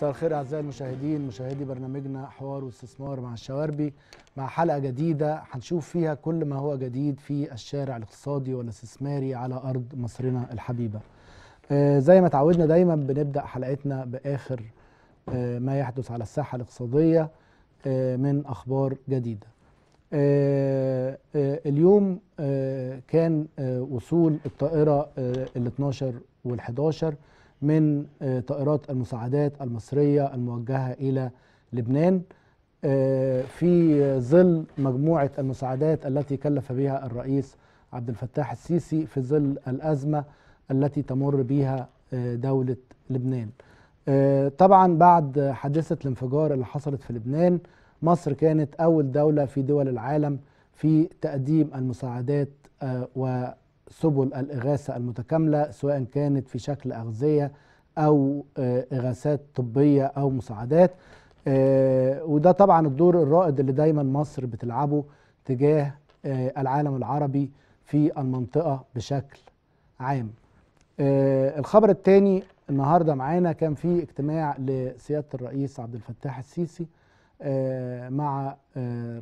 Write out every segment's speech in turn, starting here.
مساء الخير أعزائي المشاهدين مشاهدي برنامجنا حوار واستثمار مع الشواربي مع حلقة جديدة هنشوف فيها كل ما هو جديد في الشارع الاقتصادي والاستثماري على أرض مصرنا الحبيبة. آه، زي ما تعودنا دايما بنبدأ حلقتنا بآخر آه، ما يحدث على الساحة الاقتصادية آه، من أخبار جديدة. اليوم كان وصول الطائرة ال 12 وال 11 من آه، طائرات المساعدات المصرية الموجهة إلى لبنان آه، في ظل مجموعة المساعدات التي كلف بها الرئيس عبد الفتاح السيسي في ظل الأزمة التي تمر بها آه، دولة لبنان. طبعا بعد حادثة الانفجار اللي حصلت في لبنان مصر كانت أول دولة في دول العالم في تقديم المساعدات وسبل الإغاثة المتكاملة سواء كانت في شكل أغذية أو آه، إغاثات طبية أو مساعدات آه، وده طبعا الدور الرائد اللي دايما مصر بتلعبه تجاه آه، العالم العربي في المنطقة بشكل عام. الخبر الثاني النهارده معانا كان في اجتماع لسيادة الرئيس عبد الفتاح السيسي مع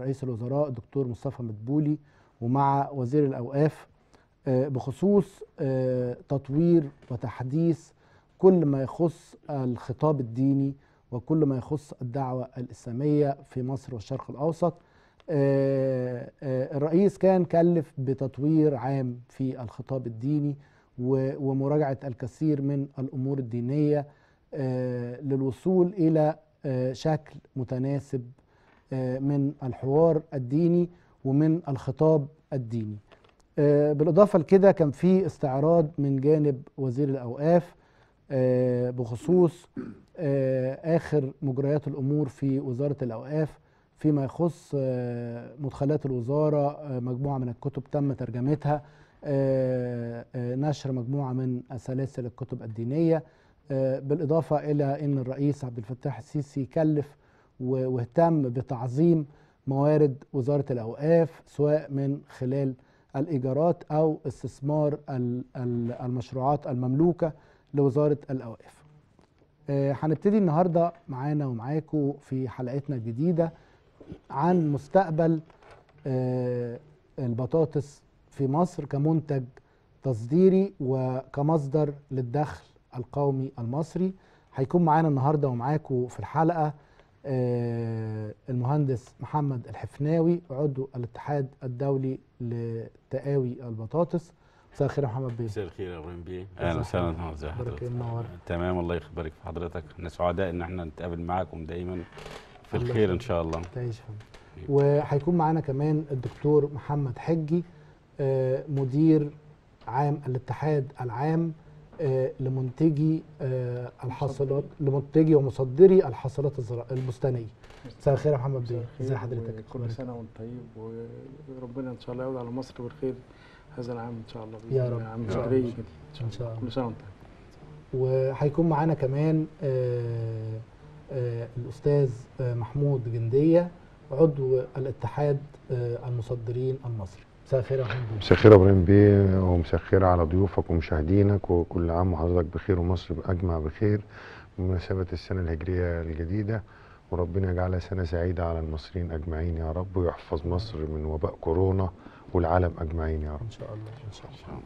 رئيس الوزراء الدكتور مصطفى مدبولي ومع وزير الأوقاف آه، بخصوص آه، تطوير وتحديث كل ما يخص الخطاب الديني وكل ما يخص الدعوة الإسلامية في مصر والشرق الأوسط. آه، آه، الرئيس كان كلف بتطوير عام في الخطاب الديني و- ومراجعة الكثير من الأمور الدينية آه، للوصول آه، شكل متناسب آه، من الحوار الديني ومن الخطاب الديني. آه، بالإضافة لكده كان في استعراض من جانب وزير الأوقاف آه، بخصوص آه، آخر مجريات الأمور في وزارة الأوقاف فيما يخص مدخلات الوزارة آه، مجموعة من الكتب تم ترجمتها نشر مجموعة من سلاسل الكتب الدينية. آه، بالإضافة إلى أن الرئيس عبد الفتاح السيسي كلف واهتم بتعظيم موارد وزارة الأوقاف سواء من خلال الإيجارات أو استثمار ال- ال- المشروعات المملوكة لوزارة الأوقاف. آه، هنبتدي النهاردة معانا ومعاكم في حلقتنا الجديدة عن مستقبل آه، البطاطس في مصر كمنتج تصديري وكمصدر للدخل القومي المصري. هيكون معانا النهارده ومعاكم في الحلقة المهندس محمد الحفناوي عضو الاتحاد الدولي لتقاوي البطاطس. مساء الخير يا محمد بيه. مساء الخير يا إبراهيم بيه. أهلا وسهلا؟ ازي حضرتك. منور تمام الله يخبرك في حضرتك. إحنا سعداء إن إحنا نتقابل معاكم دايما في الخير إن. شاء الله. تعيش. وهيكون معانا كمان الدكتور محمد حجي آه، مدير عام الاتحاد العام آه، لمنتجي آه، الحاصلات لمنتجي ومصدري الحاصلات البستانية مساء الخير يا محمد بيه. ازي حضرتك؟ كل سنة وأنت طيب وربنا إن شاء الله يعود على مصر بالخير هذا العام إن شاء الله يا رب. عام. كده إن شاء الله. كل سنة وأنت طيب. وهيكون معانا كمان آه، آه، الأستاذ آه، محمود جندية عضو الاتحاد آه، المصدرين المصري. الخير يا إبراهيم بيه ومساء الخير على ضيوفك ومشاهدينك وكل عام وحضرتك بخير ومصر اجمع بخير. بمناسبة السنة الهجرية الجديدة وربنا يجعلها سنة سعيدة على المصريين أجمعين يا رب ويحفظ مصر من وباء كورونا والعالم أجمعين يا رب. إن شاء الله إن شاء الله.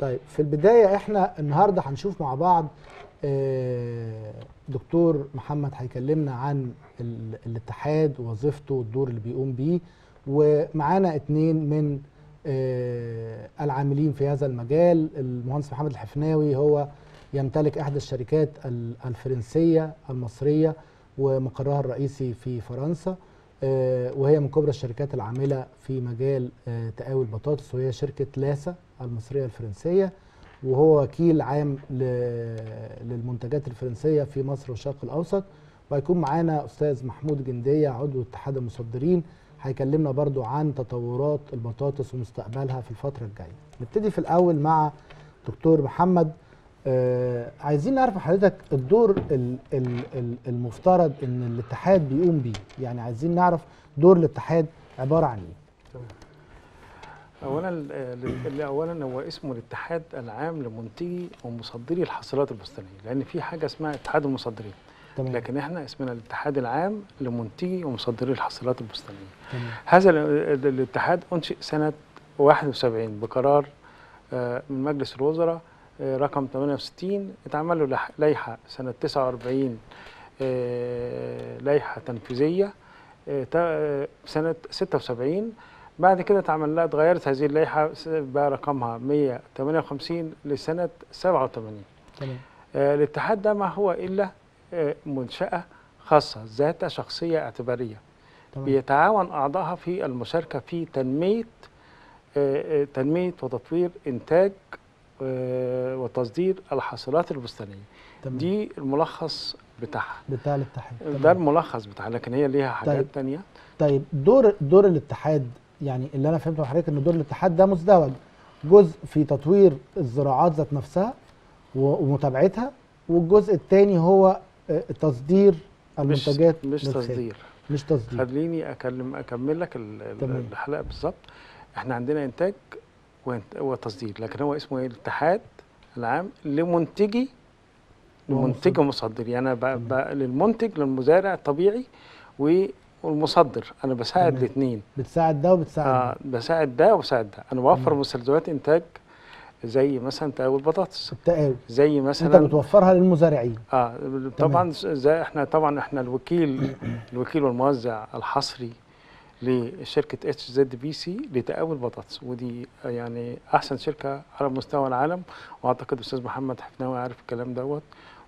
طيب في البداية إحنا النهارده هنشوف مع بعض آه، دكتور محمد هيكلمنا عن ال- الاتحاد ووظيفته والدور اللي بيقوم بيه ومعانا اتنين من العاملين في هذا المجال المهندس محمد الحفناوي هو يمتلك احدى الشركات ال- الفرنسية المصرية ومقرها الرئيسي في فرنسا آه، وهي من كبرى الشركات العاملة في مجال آه، تقاوي البطاطس وهي شركة لاسا المصرية الفرنسية وهو وكيل عام للمنتجات الفرنسية في مصر والشرق الأوسط. وهيكون معانا أستاذ محمود جندية عضو اتحاد المصدرين هيكلمنا برضو عن تطورات البطاطس ومستقبلها في الفترة الجاية. نبتدي في الأول مع دكتور محمد. آه عايزين نعرف حضرتك الدور ال ال ال المفترض إن الاتحاد بيقوم بيه. يعني عايزين نعرف دور الاتحاد عبارة عن إيه. اولا ال- ال- اولا هو اسمه الاتحاد العام لمنتجي ومصدري الحاصلات البستانية لأن في حاجة اسمها اتحاد المصدرين. تمام. لكن إحنا اسمنا الاتحاد العام لمنتجي ومصدري الحاصلات البستانيه تمام. هذا ال- ال- الاتحاد أنشئ سنة 71 بقرار آه، من مجلس الوزراء آه، رقم 68 اتعمل له لائحة سنة 49 آه، لائحة تنفيذية سنة 76 بعد كده اتعمل لها اتغيرت هذه اللائحة بقى رقمها 158 لسنة 87 تمام. الاتحاد ده ما هو إلا منشأة خاصة ذات شخصية اعتبارية. تمام. بيتعاون اعضائها في المشاركة في تنمية آه، آه، تنمية وتطوير إنتاج آه، وتصدير الحاصلات البستانية. تمام. دي الملخص بتاعها. بتاع الاتحاد. ده. الملخص بتاعها لكن هي ليها حاجات طيب. تانية. طيب دور دور الاتحاد يعني اللي أنا فهمته من حضرتك إن دور الاتحاد ده مزدوج جزء في تطوير الزراعات ذات نفسها ومتابعتها والجزء الثاني هو تصدير مش المنتجات مش للخارج. تصدير. مش تصدير. خليني اكلم اكمل لك. الحلقة بالظبط. إحنا عندنا إنتاج وتصدير لكن هو اسمه إيه؟ الاتحاد العام لمنتجي لمنتج ومصدر. يعني أنا ب- ب- للمنتج للمزارع الطبيعي و- والمصدر. أنا بساعد. الاثنين بتساعد ده وبتساعد آه ده بساعد ده وبساعد ده. أنا بوفر. مستلزمات إنتاج زي مثلا تقاوي البطاطس التقاوي زي أنت مثلا بتوفرها للمزارعين. آه طبعا زي إحنا طبعا إحنا الوكيل الوكيل والموزع الحصري لشركة HZPC لتقاوي البطاطس ودي يعني أحسن شركة على مستوى العالم وأعتقد الاستاذ محمد حفناوي عارف الكلام دوت.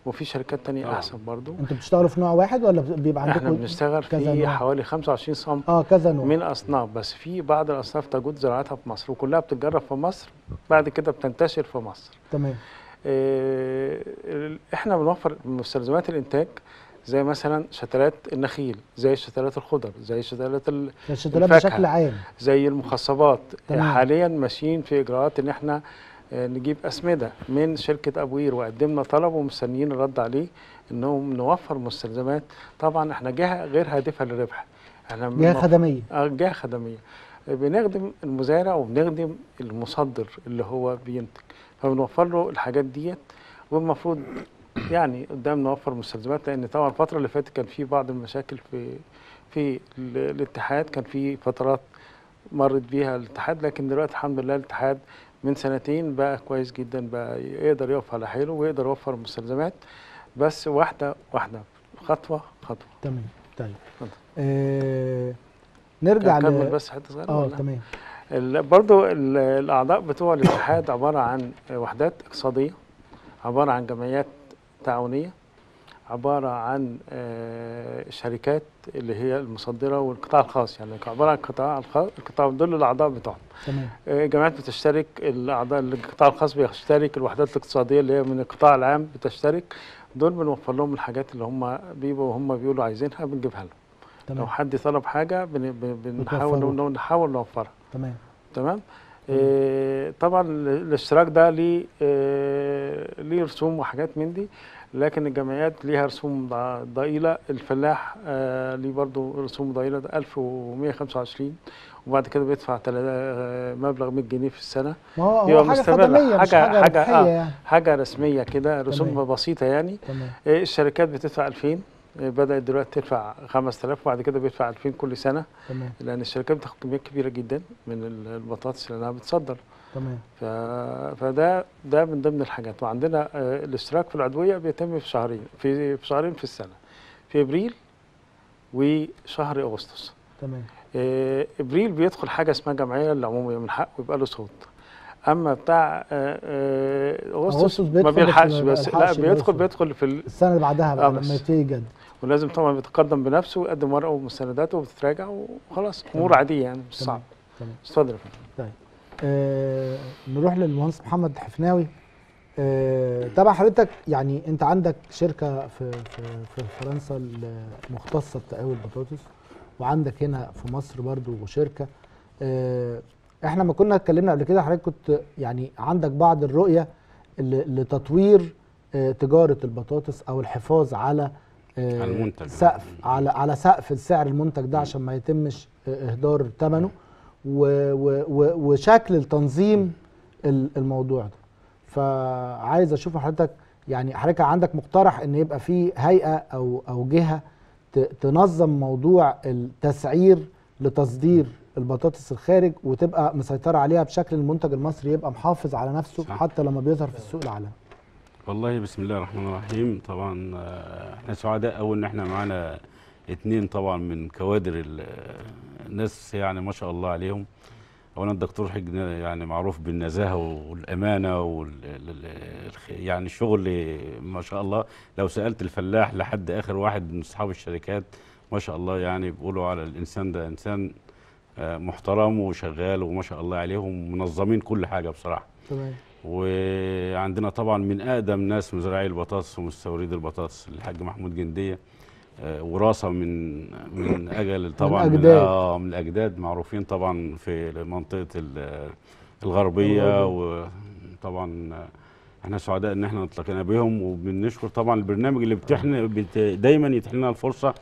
وفي شركات تانية طبعاً. أحسن برضو أنتوا بتشتغلوا في نوع واحد ولا بيبقى إحنا عندكم بنشتغل كذا في نوع؟ حوالي 25 صنف آه كذا نوع من أصناف بس في بعض الأصناف تجود زراعتها في مصر وكلها بتتجرب في مصر بعد كده بتنتشر في مصر تمام آه، إحنا بنوفر مستلزمات الإنتاج زي مثلا شتلات النخيل زي شتلات الخضر زي شتلات ال... الشتلات. بشكل عام زي المخصبات تمام. حاليا ماشيين في إجراءات إن إحنا آه، نجيب اسمده من شركة ابوير وقدمنا طلب ومستنيين الرد عليه إنهم نوفر مستلزمات. طبعا إحنا جهه غير هادفة للربح إحنا جهه بنوفر- خدمية. آه، جهه خدمية. بنخدم المزارع وبنخدم المصدر اللي هو بينتج. فبنوفر له الحاجات ديت. والمفروض يعني قدام نوفر مستلزمات لأن طبعا الفترة اللي فاتت كان في بعض المشاكل في في ال- الاتحاد. كان في فترات مرت بيها الاتحاد لكن دلوقتي الحمد لله الاتحاد من سنتين بقى كويس جدا بقى يقدر يقف على حيله ويقدر يوفر مستلزمات. بس واحدة واحدة خطوة خطوة. تمام طيب. آه نرجع نكمل بس حتة صغيرة آه؟ تمام. ال- برضو ال- الأعضاء بتوع الاتحاد عبارة عن وحدات اقتصادية عبارة عن جمعيات تعاونية. عبارة عن آه، شركات اللي هي المصدرة والقطاع الخاص. يعني عبارة عن القطاع الخاص القطاع دول الأعضاء بتوعهم. تمام. آه، بتشترك الأعضاء القطاع الخاص بيشترك الوحدات الاقتصادية اللي هي من القطاع العام بتشترك. دول بنوفر لهم الحاجات اللي هم بيبقوا هم بيقولوا عايزينها بنجيبها لهم. لو تمام حد طلب حاجة بن-. بنحاول نحاول نوفرها. تمام. تمام؟ آه طبعا ال- الاشتراك ده ليه آه ليه رسوم وحاجات من دي. لكن الجمعيات ليها رسوم ضئيلة. الفلاح آه ليه برضو رسوم ضئيلة. ده 1125 وبعد كده بيدفع آه، مبلغ 100 جنيه في السنة. ما هو يبقى حاجة. خدمية حاجة حاجة- ربحيه آه. يعني. حاجة رسمية كده. رسوم تمام. بسيطة يعني. تمام. آه، الشركات بتدفع 2000 آه، بدأت دلوقتي تدفع 5000 وبعد كده بيدفع 2000 كل سنة. تمام. لأن الشركات بتاخد كميات كبيرة جدا من ال- البطاطس لانها بتصدر. تمام. فده ده من ضمن الحاجات وعندنا آه، الاشتراك في العضوية بيتم في شهرين في في شهرين في السنة في إبريل وشهر أغسطس تمام آه، إبريل بيدخل حاجة اسمها جمعية العموميه من حقه يبقى له صوت أما بتاع آه، أغسطس ما بيلحقش بس لا بيدخل. بيدخل في ال... السنة اللي بعدها بقى لما. يبتدي يجدد ولازم طبعا بيتقدم بنفسه ويقدم ورقه ومستنداته وبتتراجع وخلاص أمور. عادية يعني مش تمام. صعب تمام اتفضل يا فندم. آه نروح للمهندس محمد حفناوي. آه طبعا حضرتك؟ يعني انت عندك شركة في في في فرنسا المختصة بتقاوي البطاطس وعندك هنا في مصر برضو شركة. آه إحنا ما كنا اتكلمنا قبل كده حضرتك كنت يعني عندك بعض الرؤية لتطوير آه تجارة البطاطس أو الحفاظ على آه على المنتج. سقف على على سقف سعر المنتج ده عشان ما يتمش آه، اهدار ثمنه. وشكل التنظيم ال- الموضوع ده. فعايز أشوف حضرتك يعني حضرتك عندك مقترح إن يبقى في هيئة أو أو جهة تنظم موضوع التسعير لتصدير البطاطس الخارج وتبقى مسيطرة عليها بشكل المنتج المصري يبقى محافظ على نفسه صح. حتى لما بيظهر في السوق العالمي. والله بسم الله الرحمن الرحيم. طبعا آه، إحنا سعداء قوي إن إحنا معانا اتنين طبعا من كوادر ال- الناس يعني ما شاء الله عليهم. اولا الدكتور حجن يعني معروف بالنزاهة والأمانة وال يعني الشغل ما شاء الله. لو سألت الفلاح لحد آخر واحد من أصحاب الشركات ما شاء الله يعني بيقولوا على الإنسان ده إنسان آه، محترم وشغال وما شاء الله عليهم منظمين كل حاجة بصراحة. تمام. وعندنا طبعا من أقدم ناس مزارعي البطاطس ومستوردي البطاطس الحاج محمود جندية. وراثة من من أجل طبعا من, أجداد. آه من الأجداد معروفين طبعا في منطقة ال- الغربية وطبعا آه، إحنا سعداء إن إحنا التقينا بهم وبنشكر طبعا البرنامج اللي بتحن بت دايما يتيح لنا الفرصة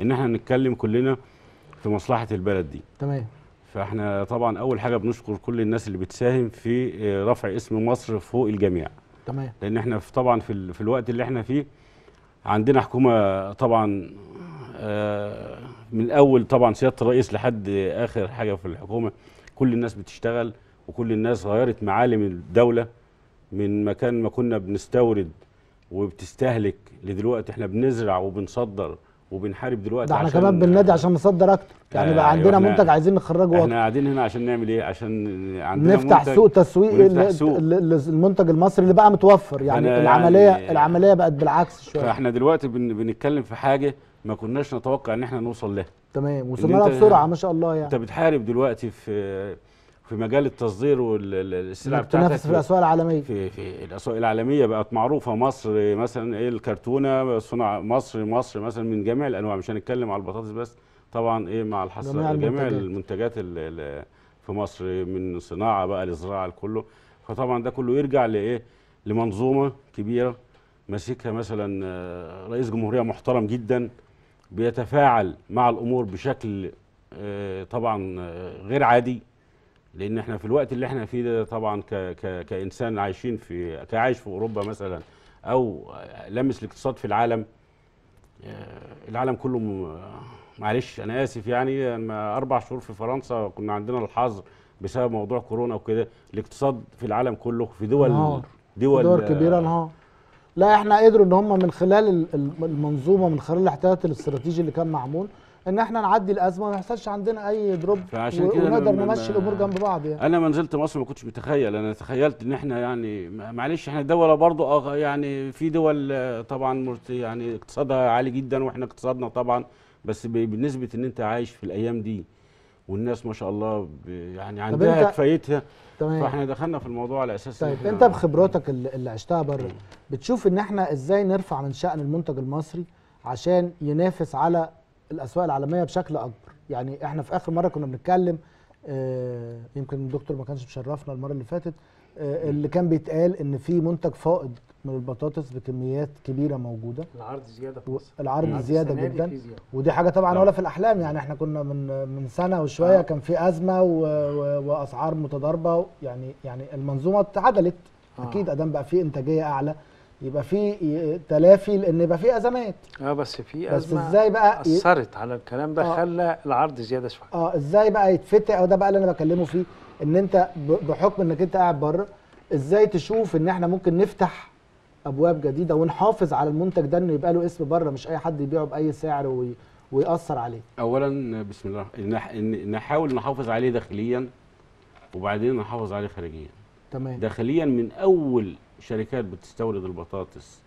إن إحنا نتكلم كلنا في مصلحة البلد دي. تمام. فإحنا طبعا أول حاجة بنشكر كل الناس اللي بتساهم في آه، رفع اسم مصر فوق الجميع. تمام. لأن إحنا في طبعا في, ال- في الوقت اللي إحنا فيه عندنا حكومة طبعا آه، من اول طبعا سيادة الرئيس لحد آخر حاجة في الحكومة كل الناس بتشتغل وكل الناس غيرت معالم الدولة من مكان ما كنا بنستورد وبتستهلك لدلوقتي. إحنا بنزرع وبنصدر وبنحارب دلوقتي ده إحنا كمان بننادي عشان نصدر أكتر. يعني آه، بقى أيوة، عندنا إحنا- منتج عايزين نخرجه إحنا قاعدين هنا عشان نعمل إيه؟ عشان عندنا نفتح منتج سوق تسويق ونفتح ل- سوق. ل- ل- المنتج المصري اللي بقى متوفر. يعني العملية يعني- العملية بقت بالعكس شوية. فإحنا دلوقتي بن بنتكلم في حاجة ما كناش نتوقع إن إحنا نوصل لها. تمام. وصلنا لها بسرعة ما شاء الله أنت يعني بتحارب دلوقتي في في مجال التصدير والسلع تنافس في الأسواق العالمية. في في الأسواق العالمية بقت معروفة. مصر مثلا إيه الكرتونة صنع مصر مصر مثلا من جميع الأنواع. مش هنتكلم على البطاطس بس طبعا إيه مع الحصر جميع جميع, المنتجات. المنتجات ال- ال- في مصر من صناعة بقى لزراعة لكله. فطبعا ده كله يرجع لايه لمنظومة كبيرة. ماسكها مثلا آه، رئيس جمهورية محترم جدا بيتفاعل مع الأمور بشكل آه، طبعا آه، غير عادي. لأن إحنا في الوقت اللي إحنا فيه ده طبعا ك ك كإنسان عايشين في كعايش في أوروبا مثلا أو لمس الاقتصاد في العالم آه، العالم كله معلش أنا آسف يعني أنا أربع شهور في فرنسا كنا عندنا الحظر بسبب موضوع كورونا وكده الاقتصاد في العالم كله في دول انهار. دول دور كبيرة انهار لا إحنا قدروا إن هم من خلال ال- ال- المنظومة من خلال الاحتياط الاستراتيجي اللي كان معمول ان إحنا نعدي الازمه وما يحصلش عندنا اي دروب فعشان كده ونقدر ما- نمشي ما- الأمور جنب بعض يعني. أنا ما نزلت مصر ما كنتش متخيل. أنا تخيلت إن إحنا يعني معلش إحنا دوله برضو آه يعني في دول آه، طبعا يعني اقتصادها عالي جدا وإحنا اقتصادنا طبعا بس بنسبة إن أنت عايش في الأيام دي والناس ما شاء الله يعني عندها كفايتها. تمام. فإحنا دخلنا في الموضوع على أساس طيب أنت بخبراتك اللي, اللي عشتها بره بتشوف إن إحنا إزاي نرفع من شأن المنتج المصري عشان ينافس على الأسواق العالمية بشكل أكبر يعني إحنا في آخر مرة كنا بنتكلم آه يمكن الدكتور ما كانش مشرفنا المرة اللي فاتت آه اللي كان بيتقال إن في منتج فائض من البطاطس بكميات كبيرة موجودة العرض زيادة في مصر العرض زيادة جدا. ودي حاجة طبعا طبعا. ولا في الأحلام يعني إحنا كنا من من سنة وشوية آه. كان في أزمة و و وأسعار متضاربة يعني يعني المنظومة اتعدلت آه. أكيد أدام بقى في إنتاجية أعلى يبقى في تلافي لأن يبقى في أزمات. آه بس في بس أزمة إزاي بقى أثرت على الكلام ده آه. خلى العرض زيادة شوية. آه إزاي بقى يتفتح؟ وده بقى اللي أنا بكلمه فيه إن أنت ب- بحكم إنك أنت قاعد بره إزاي تشوف إن إحنا ممكن نفتح أبواب جديدة ونحافظ على المنتج ده إنه يبقى له اسم بره مش أي حد يبيعه بأي سعر وي ويأثر عليه؟ اولا بسم الله نح- نحاول نحافظ عليه داخليا وبعدين نحافظ عليه خارجيا. تمام. داخليا من أول شركات بتستورد البطاطس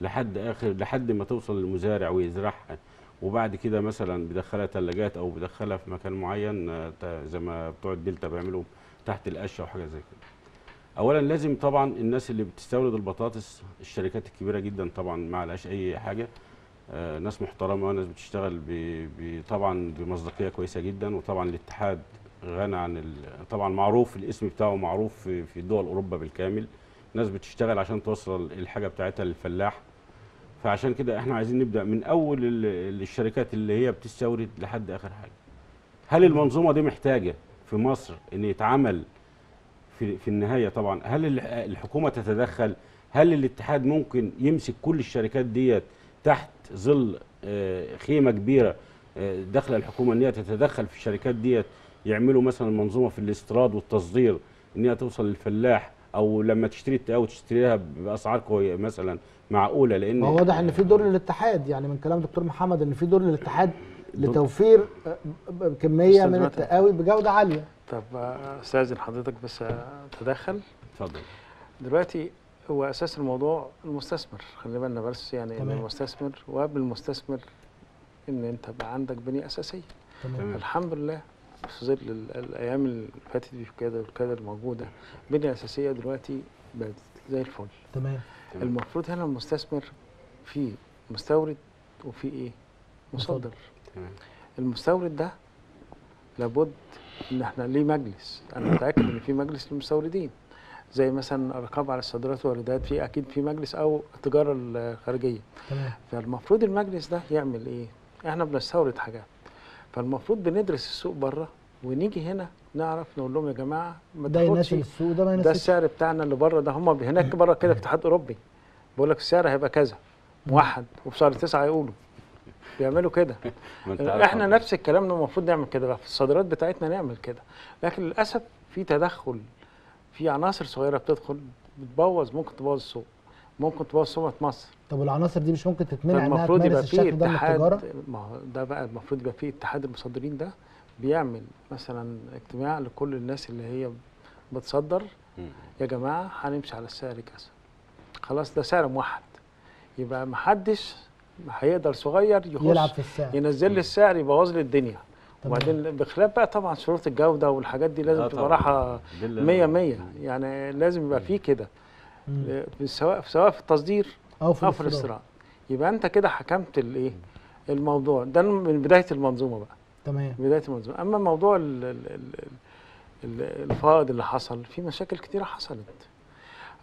لحد آخر لحد ما توصل للمزارع ويزرعها وبعد كده مثلا بيدخلها ثلاجات أو بيدخلها في مكان معين آه، زي ما بتوع الدلتا بيعملوا تحت القشه وحاجه زي كده. اولا لازم طبعا الناس اللي بتستورد البطاطس الشركات الكبيرة جدا طبعا ما عليهاش أي حاجة آه، ناس محترمة ناس بتشتغل ب- طبعا بمصداقية كويسة جدا وطبعا الاتحاد غني عن طبعا معروف الاسم بتاعه معروف في دول أوروبا بالكامل ناس بتشتغل عشان توصل الحاجة بتاعتها للفلاح. فعشان كده إحنا عايزين نبدأ من أول ال- الشركات اللي هي بتستورد لحد آخر حاجة. هل المنظومة دي محتاجة في مصر إن يتعمل في في النهاية طبعا؟ هل ال- الحكومة تتدخل؟ هل الاتحاد ممكن يمسك كل الشركات ديت تحت ظل آه، خيمة كبيرة آه، داخله الحكومة إن هي تتدخل في الشركات ديت؟ يعملوا مثلا منظومة في الاستيراد والتصدير إن هي توصل للفلاح. أو لما تشتري التقاوي تشتريها بأسعار كويسه مثلا معقولة لأن ما هو واضح إن في دور للاتحاد. يعني من كلام دكتور محمد إن في دور للاتحاد لتوفير آه، كمية من. التقاوي بجودة عالية. طب آه، استاذن حضرتك بس اتدخل اتفضل. دلوقتي هو أساس الموضوع المستثمر. خلي بالنا بس يعني تمام. المستثمر وقبل المستثمر إن أنت بقى عندك بنية أساسية. تمام. الحمد لله في ظل ال- الأيام اللي فاتت دي كده والكادر الموجودة. بنيه أساسية دلوقتي بقت زي الفل. تمام. المفروض هنا المستثمر في مستورد وفي إيه؟ مصدر. مصدر. تمام. المستورد ده لابد إن إحنا ليه مجلس؟ أنا متأكد إن في مجلس للمستوردين. زي مثلا الرقابه على الصادرات والواردات في أكيد في مجلس أو التجاره الخارجية. تمام. فالمفروض المجلس ده يعمل إيه؟ إحنا بنستورد حاجات. فالمفروض بندرس السوق بره ونيجي هنا نعرف نقول لهم يا جماعة ما ده يناسب السوق ده ما ده السعر بتاعنا اللي بره ده هم هناك بره كده في الاتحاد الاوروبي بيقول لك السعر هيبقى كذا موحد وفي شهر تسعة يقولوا بيعملوا كده. إحنا. نفس الكلام ده المفروض نعمل كده. بقى في الصادرات بتاعتنا نعمل كده. لكن للأسف في تدخل في عناصر صغيرة بتدخل بتبوظ ممكن تبوظ السوق. ممكن تبوظ سمعه مصر. طب والعناصر دي مش ممكن تتمنع إنها تمارس الشكل ده من اتحاد التجارة؟ ما هو ده بقى المفروض يبقى في اتحاد المصدرين ده بيعمل مثلا اجتماع لكل الناس اللي هي بتصدر. يا جماعة هنمشي على السعر كذا. خلاص ده سعر موحد. يبقى محدش هيقدر صغير يخش يلعب في السعر. ينزل لي السعر يبوظ لي الدنيا. وبعدين بخلاف بقى طبعا شروط الجودة والحاجات دي لازم تبقى اللي- 100 100 يعني لازم يبقى في كده. سواء سواء في التصدير أو في أو في الاستيراد يبقى أنت كده حكمت الايه الموضوع. ده من بداية المنظومة بقى. تمام. بداية المنظومة. أما موضوع ال- ال- ال- ال- الفائض اللي حصل في مشاكل كتيرة حصلت.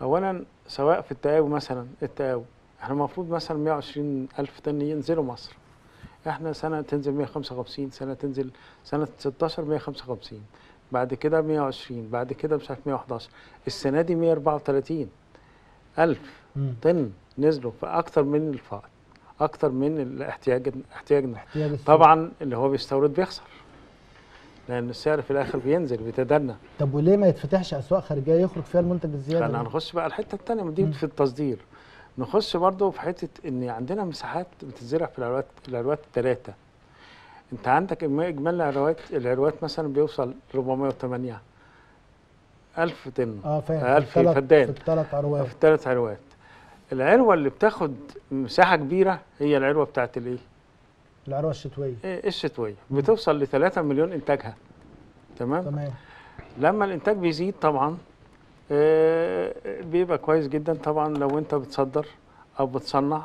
اولا سواء في التقاوي مثلا التقاوي إحنا المفروض مثلا 120 ألف طن ينزلوا مصر. إحنا سنة تنزل 155 سنة تنزل سنة 16 155 بعد كده 120 بعد كده مش عارف 111 السنة دي 134 ألف مم. طن نزلوا فاكتر من الفائض أكتر من الاحتياج احتياجنا. طبعا اللي هو بيستورد بيخسر لأن السعر في الآخر بينزل بيتدنى طب وليه ما يتفتحش أسواق خارجية يخرج فيها المنتج الزيادة فاحنا ده؟ هنخش بقى الحتة الثانية دي. في التصدير نخش برضو في حتة إن عندنا مساحات بتتزرع في العروات العروات الثلاثه أنت عندك إجمالي العروات العروات مثلا بيوصل 408 ألف طن. آه فاهم. ألف في الثلاث- فدان. في الثلاث عروات. في الثلاث عروات. العروة اللي بتاخد مساحة كبيرة هي العروة بتاعت الإيه؟ العروة الشتوية. إيه الشتوية. بتوصل ل 3 مليون إنتاجها. تمام؟ تمام. لما الإنتاج بيزيد طبعا آه، بيبقى كويس جدا طبعا لو أنت بتصدر أو بتصنع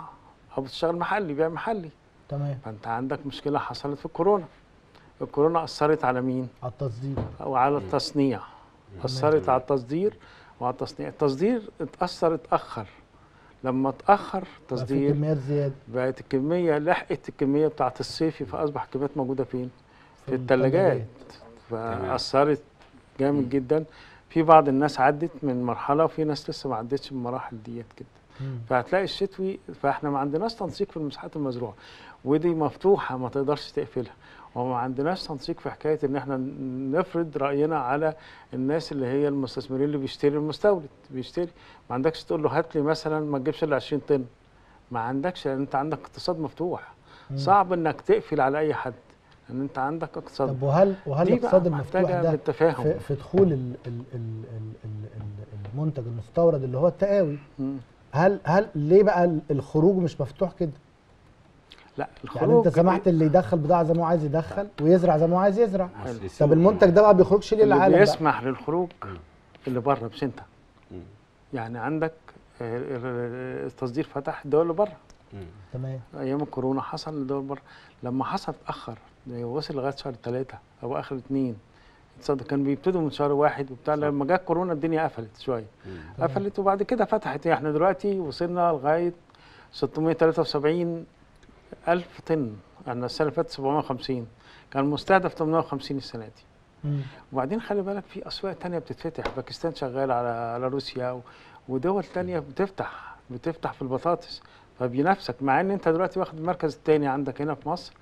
أو بتشتغل محلي بيع محلي. تمام. فأنت عندك مشكلة حصلت في الكورونا. الكورونا أثرت على مين؟ على التصدير. أو على التصنيع. أثرت على التصدير وعلى التصنيع. التصدير اتأثر اتأخر. لما اتأخر تصدير كميات زيادة. بقت الكمية لحقت الكمية بتاعت الصيفي فأصبح الكميات موجودة فين؟ في الثلاجات. فأثرت جامد جدا. في بعض الناس عدت من مرحلة وفي ناس لسه ما عدتش من المراحل ديت كده. فهتلاقي الشتوي فإحنا ما عندناش تنسيق في المساحات المزروعة. ودي مفتوحة ما تقدرش تقفلها. وما عندناش تنسيق في حكاية إن إحنا نفرض رأينا على الناس اللي هي المستثمرين اللي بيشتري المستورد بيشتري ما عندكش تقول له هات لي مثلا ما تجيبش إلا 20 طن ما عندكش لأن أنت عندك اقتصاد مفتوح. صعب إنك تقفل على أي حد لأن أنت عندك اقتصاد طب وهل وهل الاقتصاد المفتوح ده بالتفاهم في, في دخول ال ال ال ال ال ال المنتج المستورد اللي هو التقاوي. هل هل ليه بقى ال- الخروج مش مفتوح كده؟ لا يعني الخروج انت سمحت اللي يدخل بضاعة زي ما هو عايز يدخل ويزرع زي ما هو عايز يزرع طب المنتج ده بقى بيخرجش ليه اللي للعالم بقى؟ بيسمح للخروج. اللي بره مش انت. يعني عندك آه، ال- التصدير فتح الدول اللي بره. تمام أيام الكورونا حصل للدول بره لما حصل اتأخر ده وصل لغاية شهر ثلاثة أو آخر اثنين كان بيبتدوا من شهر واحد وبتاع. لما جه كورونا الدنيا قفلت شوية. قفلت وبعد كده فتحت إحنا دلوقتي وصلنا لغاية 673 ألف طن. إحنا السنة اللي فاتت 750 كان مستهدف 850 السنة دي. مم. وبعدين خلي بالك في أسواق تانية بتتفتح. باكستان شغال على على روسيا و- ودول تانية بتفتح بتفتح في البطاطس. فبينافسك مع إن أنت دلوقتي واخد المركز الثاني عندك هنا في مصر.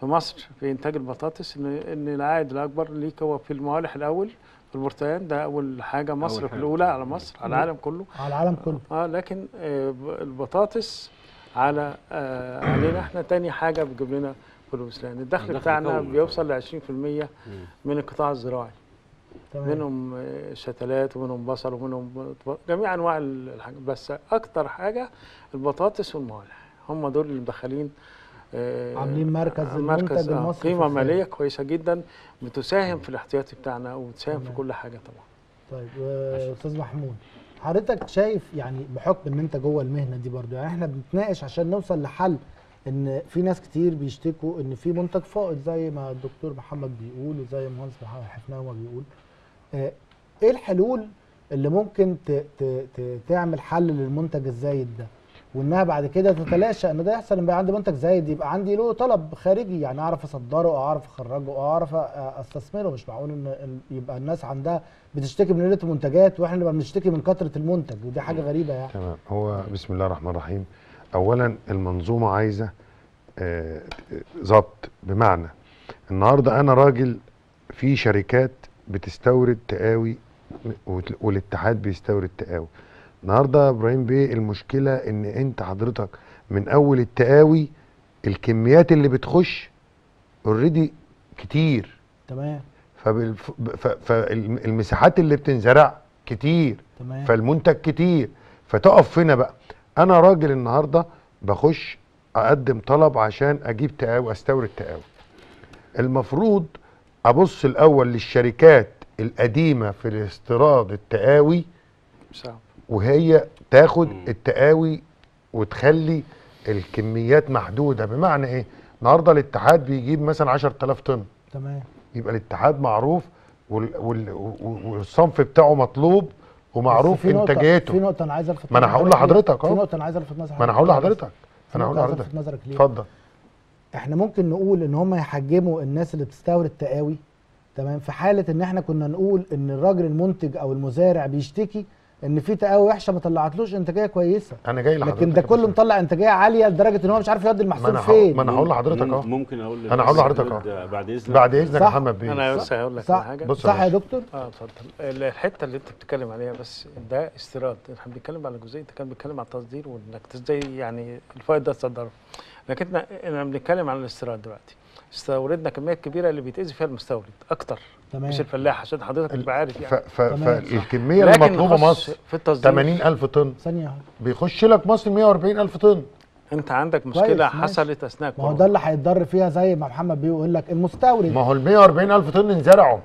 في مصر في إنتاج البطاطس ان إن العائد الأكبر ليك هو في الموالح الأول في البرتقال. ده أول حاجة. مصر أول في حاجة. الأولى على مصر على العالم كله. على العالم كله. آه لكن آه البطاطس على آه علينا إحنا تاني حاجة بتجيب لنا فلوس لأن الدخل الدخل بتاعنا. بيوصل ل 20% مم. من القطاع الزراعي تمام منهم شتلات ومنهم بصل ومنهم جميع أنواع الحاجات بس أكتر حاجة البطاطس والموالح هم دول اللي مدخلين آه، عاملين مركز المنتج مركز آه، المصري في قيمة. مالية كويسة جدا بتساهم في الاحتياطي بتاعنا وبتساهم في. كل حاجة طبعا طيب أستاذ محمود حضرتك شايف يعني بحكم إن أنت جوه المهنة دي برضو يعني إحنا بنتناقش عشان نوصل لحل إن في ناس كتير بيشتكوا إن في منتج فائض زي ما الدكتور محمد بيقول وزي المهندس محمد حفناوي بيقول. آه، إيه الحلول اللي ممكن تعمل حل للمنتج الزايد ده؟ وإنها بعد كده تتلاشى إن ده يحصل إن يبقى عندي منتج زايد يبقى عندي له طلب خارجي يعني أعرف أصدره أو أعرف أخرجه أو اعرف أستثمره. مش معقول إن يبقى الناس عندها بتشتكي من قلة المنتجات وإحنا نبقى بنشتكي من كثرة المنتج ودي حاجة غريبة يعني. تمام. هو بسم الله الرحمن الرحيم. اولا المنظومة عايزة آه، ضبط بمعنى النهارده أنا راجل في شركات بتستورد تقاوي والاتحاد بيستورد تقاوي. النهارده يا إبراهيم بيه المشكلة إن أنت حضرتك من أول التقاوي الكميات اللي بتخش اوريدي كتير. تمام. فالمساحات اللي بتنزرع كتير. تمام. فالمنتج كتير. فتقف فينا بقى. أنا راجل النهارده بخش أقدم طلب عشان أجيب تقاوي أستورد تقاوي. المفروض أبص الأول للشركات القديمة في الاستيراد التقاوي. صعب وهي تاخد مم. التقاوي وتخلي الكميات محدودة بمعنى إيه النهارده الاتحاد بيجيب مثلا 10000 طن تمام يبقى الاتحاد معروف وال وال والصنف بتاعه مطلوب ومعروف في نقطة- إنتاجيته في نقطة أنا عايز ألفت ما أنا نظرك هقول. لحضرتك في أهو. نقطة أنا عايز ألفت نظرك ما أنا هقول. لحضرتك في أنا هقول لحضرتك. اتفضل إحنا ممكن نقول إن هم يحجموا الناس اللي بتستورد تقاوي تمام في حالة إن إحنا كنا نقول إن الراجل المنتج أو المزارع بيشتكي إن في تقاوي وحشة ما طلعتلوش إنتاجية كويسة. أنا جاي لحضرتك لكن ده كله. مطلع إنتاجية عالية لدرجة إن هو مش عارف يودي المحصول أنا فين. ما أنا هقول لحضرتك أهو. ممكن أقول أنا هقول لحضرتك أهو. بعد إذنك. بعد إذنك يا. محمد بيه. أنا بس هقول لك صح. على حاجة. بص صح يا. دكتور. آه اتفضل. الحتة اللي أنت بتتكلم عليها بس ده استيراد. إحنا بنتكلم على جزئيه أنت كان بيتكلم على التصدير وإنك إزاي يعني الفائض ده تصدره. لكن إحنا بنتكلم عن الاستيراد دلوقتي. استوردنا كميات كبيره اللي بيتأذي فيها المستورد أكتر. تمام. مش الفلاح عشان حضرتك تبقى عارف يعني. ف. فالكميه المطلوبة مصر في التصدير. 80000 طن. ثانية اهو بيخش لك مصر 140000 طن. أنت عندك مشكلة. حصلت أثناء ما هو. ده اللي هيتضر فيها زي ما محمد بيقول لك المستورد. ما هو ال 140000 طن انزرعوا.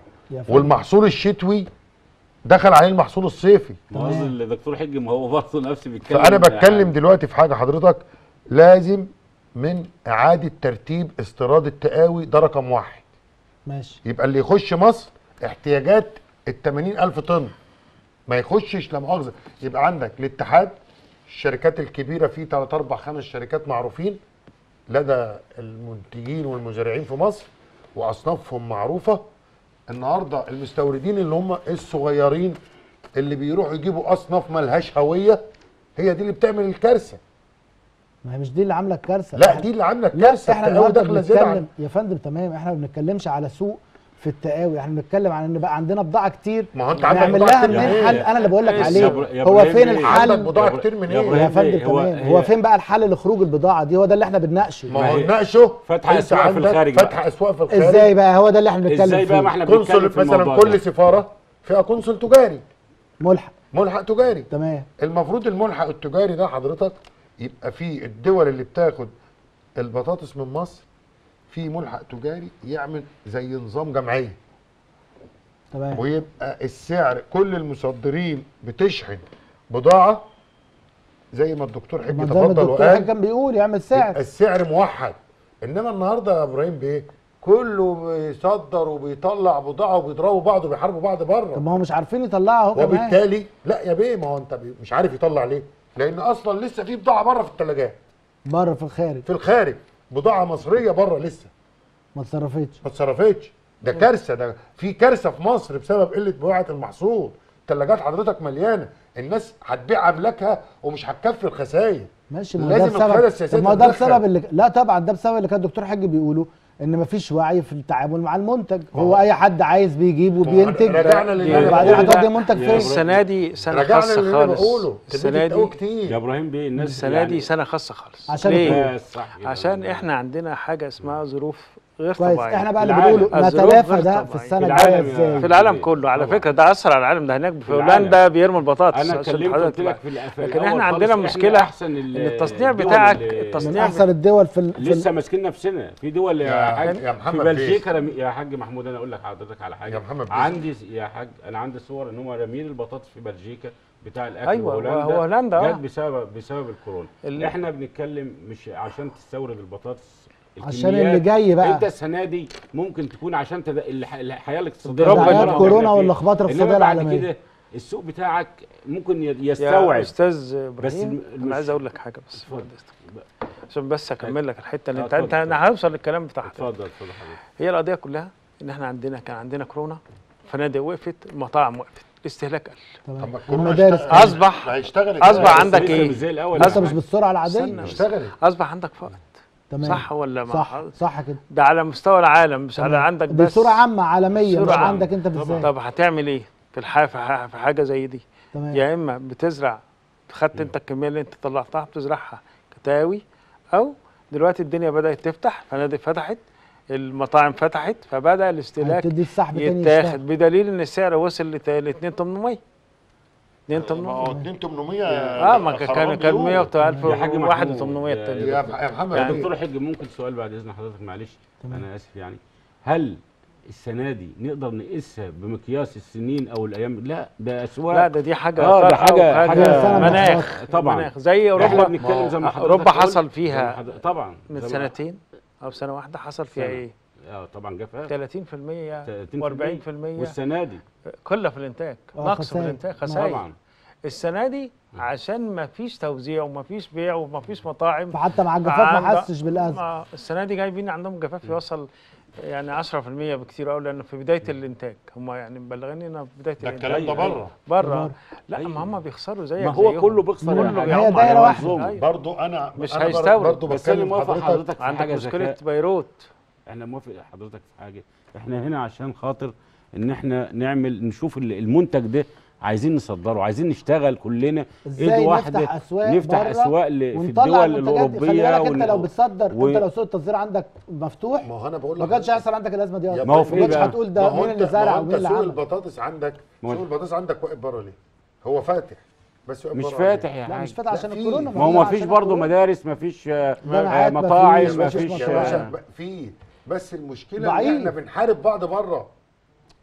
والمحصول الشتوي دخل عليه المحصول الصيفي. ما قصدي. الدكتور حجي ما هو برضه نفسه بيتكلم فأنا بتكلم يعني دلوقتي في حاجة حضرتك لازم من إعادة ترتيب استيراد التقاوي ده رقم واحد. ماشي. يبقى اللي يخش مصر احتياجات ال 80000 طن. ما يخشش لا مؤاخذة. يبقى عندك الاتحاد الشركات الكبيرة في 3 4 5 شركات معروفين لدى المنتجين والمزارعين في مصر وأصنافهم معروفة. النهارده المستوردين اللي هم الصغيرين اللي بيروحوا يجيبوا أصناف ملهاش هوية هي دي اللي بتعمل الكارثة. ما هي مش دي اللي عاملة الكارثة. لا دي اللي عاملة لا الكارثة. إحنا التقاوي النهارده داخلة زيادة بنتكلم يا فندم تمام. إحنا ما بنتكلمش على سوق في التقاوي. إحنا بنتكلم عن إن بقى عندنا بضاعة كتير. ما هو انت عندك نعمل بضاعة لها يعني حل. إيه؟ أنا اللي بقول لك يا عليه هو فين بيه، الحل؟ عندك بضاعة يا كتير من إيه؟ يا فندم هو- تمام. هي- هو فين بقى الحل لخروج البضاعة دي؟ هو ده اللي إحنا بنناقشه. ما ما هو نناقشه. فتح أنت أسواق في الخارج. فتح أسواق في الخارج. إزاي بقى؟ هو ده اللي إحنا بنتكلم إزاي بقى ما فيه. إحنا بنتكلم قنصل في مثلا كل. سفارة فيها قنصل تجاري. ملحق. ملحق تجاري. تمام. المفروض الملحق التجاري ده حضرتك يبقى في الدول اللي بتاخد البطاطس من مصر في ملحق تجاري يعمل زي نظام جمعية. تمام. ويبقى السعر كل المصدرين بتشحن بضاعة زي ما الدكتور حجي تفضل الدكتور وقال. حاج كان بيقول يعمل سعر. السعر موحد. إنما النهارده يا إبراهيم بيه كله بيصدر وبيطلع بضاعة وبيضربوا بعض وبيحاربوا بعض طب بره ما هو مش عارفين يطلعوا اهو كمان. وبالتالي لا يا بيه ما هو أنت مش عارف يطلع ليه؟ لأن أصلا لسه في بضاعة بره في الثلاجات بره في الخارج. في الخارج. بضاعة مصرية بره لسه. ما اتصرفتش. ما اتصرفتش. ده كارثة. ده في كارثة في مصر بسبب قلة بيعه المحصول. ثلاجات حضرتك مليانة. الناس هتبيع أملاكها ومش هتكفي الخسائر ماشي ما لازم ده بسبب القيادة السياسية طب ما ده. بسبب اللي لا طبعا ده بسبب اللي كان الدكتور حاج بيقوله. إن مفيش وعي في التعامل مع المنتج. هو أي حد عايز بيجيب وبينتج رجعنا يعني وبعدين هتودي منتج يا فين؟ السنة دي سنة خاصة خالص. السنة دي كتير. يا إبراهيم بيه الناس السنة دي سنة خاصة خالص. عشان ليه؟ عشان إحنا عندنا حاجة اسمها ظروف غير طبيعيه إحنا بقى اللي. بنقوله نتلافى ده في. السنة الجاية إزاي في العالم كله على طبعا. فكرة ده أثر على العالم ده هناك في. هولندا بيرموا البطاطس أنا كلمت لك في في لكن إحنا عندنا إحنا مشكلة أحسن التصنيع بتاعك اللي- من التصنيع أحسن الدول في. في لسه ماسكين نفسنا في دول يا حاج يا في محمد بلجيكا رمي يا حاج محمود أنا أقول لك حضرتك على حاجة يا محمد. عندي يا حاج أنا عندي صور إن هم رامين البطاطس في بلجيكا بتاع الأكل أيوة، وهولندا هو هولندا، آه. جت بسبب بسبب الكورونا ال- إحنا بنتكلم مش عشان تستورد البطاطس عشان. اللي جاي بقى. انت السنة دي ممكن تكون عشان تد... الح- الحياة الاقتصادية ربنا كورونا إنما بعد العالمية. كده السوق بتاعك ممكن ي- يا يستوعب أستاذ إبراهيم الم- أنا عايز أقول لك حاجة بس اتفضل. عشان بس أكمل لك الحتة اللي انت انت أنا. هوصل للكلام بتاعك اتفضل اتفضل حضرتك هي القضية كلها إن إحنا عندنا كان عندنا كورونا فنادق وقفت المطاعم وقفت الاستهلاك قل. طب هيشتغل أصبح إزاي؟ عندك لسه إيه؟ مش. بالسرعة العادية. اشتغلت أصبح عندك فقد تمام. صح ولا ما صح صح كده. ده على مستوى العالم مش على. عندك بس بصوره عامه عالميه مش عامة. عندك أنت بالذات طب هتعمل إيه في الح... في حاجة زي دي؟ تمام. يا إما بتزرع خدت أنت الكمية اللي أنت طلعتها بتزرعها كتاوي أو دلوقتي الدنيا بدأت تفتح فنادق فتحت المطاعم فتحت فبدأ الاستهلاك يتاخد. بدليل إن السعر وصل ل 2800 ما هو 2800 2800 آه ما كان كان كان 100 يا حاج محمود، 1800 يا- محمد يا يعني- دكتور حج ممكن سؤال بعد إذن حضرتك؟ معلش. تمام. أنا آسف يعني. هل السنة دي نقدر نقيسها بمقياس السنين أو الأيام؟ لا ده أسواق. لا ده دي حاجة آه، ده حاجة سنة مناخ. طبعا. مناخ زي أوروبا. بنتكلم زي ما حضرتك أوروبا حصل فيها طبعا. من سنتين أو سنة واحدة حصل فيها سنة. إيه؟ آه طبعا جفاف 30% 30% و40% والسنة دي. كلها في الإنتاج. آه، نقص في. الإنتاج خسائر. طبعا. السنة دي عشان ما فيش توزيع وما فيش بيع وما فيش مطاعم. فحتى مع الجفاف ما حسش بالاذى السنة دي جايبين عندهم جفاف يوصل يعني 10% بكتير قوي لأنه في بداية الإنتاج. هم يعني مبلغيني إنه في بداية ده الإنتاج. الكلام ده أيوة، بره بره بره. لا أيوة. ما هم بيخسروا زيك ما هو زيهم. كله بيخسر. كله. بيعوم هي واحدة. منظومة. أيوة. برضو أنا مش هيستورد. بس أنا بتكلم موافق حضرتك حضرتك في عندك حاجة مشكلة بيروت. إحنا موافق حضرتك في حاجة إحنا هنا عشان خاطر ان إحنا نعمل نشوف ال- المنتج ده عايزين نصدره عايزين نشتغل كلنا إزاي ايد واحدة نفتح أسواق نفتح بره أسواق في ونطلع الدول المنتجات الاوروبيه خلي بالك أنت لو بتصدر و- أنت لو سوق التصدير عندك مفتوح ما هو أنا بقول ما لك كانش هيحصل عندك الأزمة دي يا أصلا ما هو في ما إيه كنتش بقى؟ هتقول ما ده مين اللي زرع ما هو ومين اللي سوق عمل البطاطس عندك ما سوق البطاطس عندك واقف بره ليه؟ هو فاتح بس مش فاتح؟ يا لا حاج مش فاتح عشان. الكورونا ما هو ما فيش برضه. مدارس ما فيش آه، مطاعم ما فيش آه، في بس المشكلة إن. إحنا بنحارب بعض بره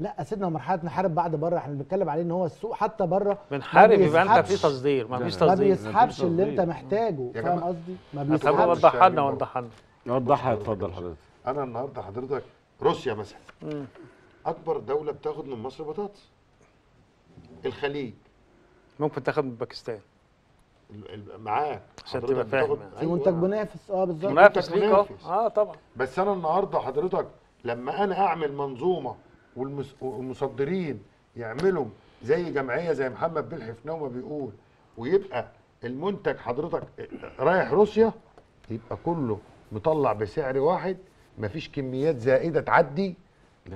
لا سيبنا مرحله نحارب بعد بره إحنا بنتكلم عليه إن هو السوق حتى بره بنحارب يبقى أنت في. تصدير ما فيش لا، ما تصدير. بيسحبش اللي تصدير. أنت محتاجه. فاهم. قصدي؟ ما طب بيسحبش. وضحها لنا وضحها لنا. وضحها اتفضل حضرتك. أنا النهارده حضرتك روسيا مثلا. أكبر دولة بتاخد من مصر بطاطس. الخليج. ممكن تاخد من باكستان. معاك. عشان تبقى فاهم. بتاخد- يعني. في أيوة. منتج منافس. آه بالظبط. منافس ليك. آه طبعا. بس أنا النهارده حضرتك لما أنا أعمل منظومة والمصدرين يعملوا زي جمعية زي محمد بلحي في نومه بيقول ويبقى المنتج حضرتك رايح روسيا يبقى كله مطلع بسعر واحد مفيش كميات زائدة تعدي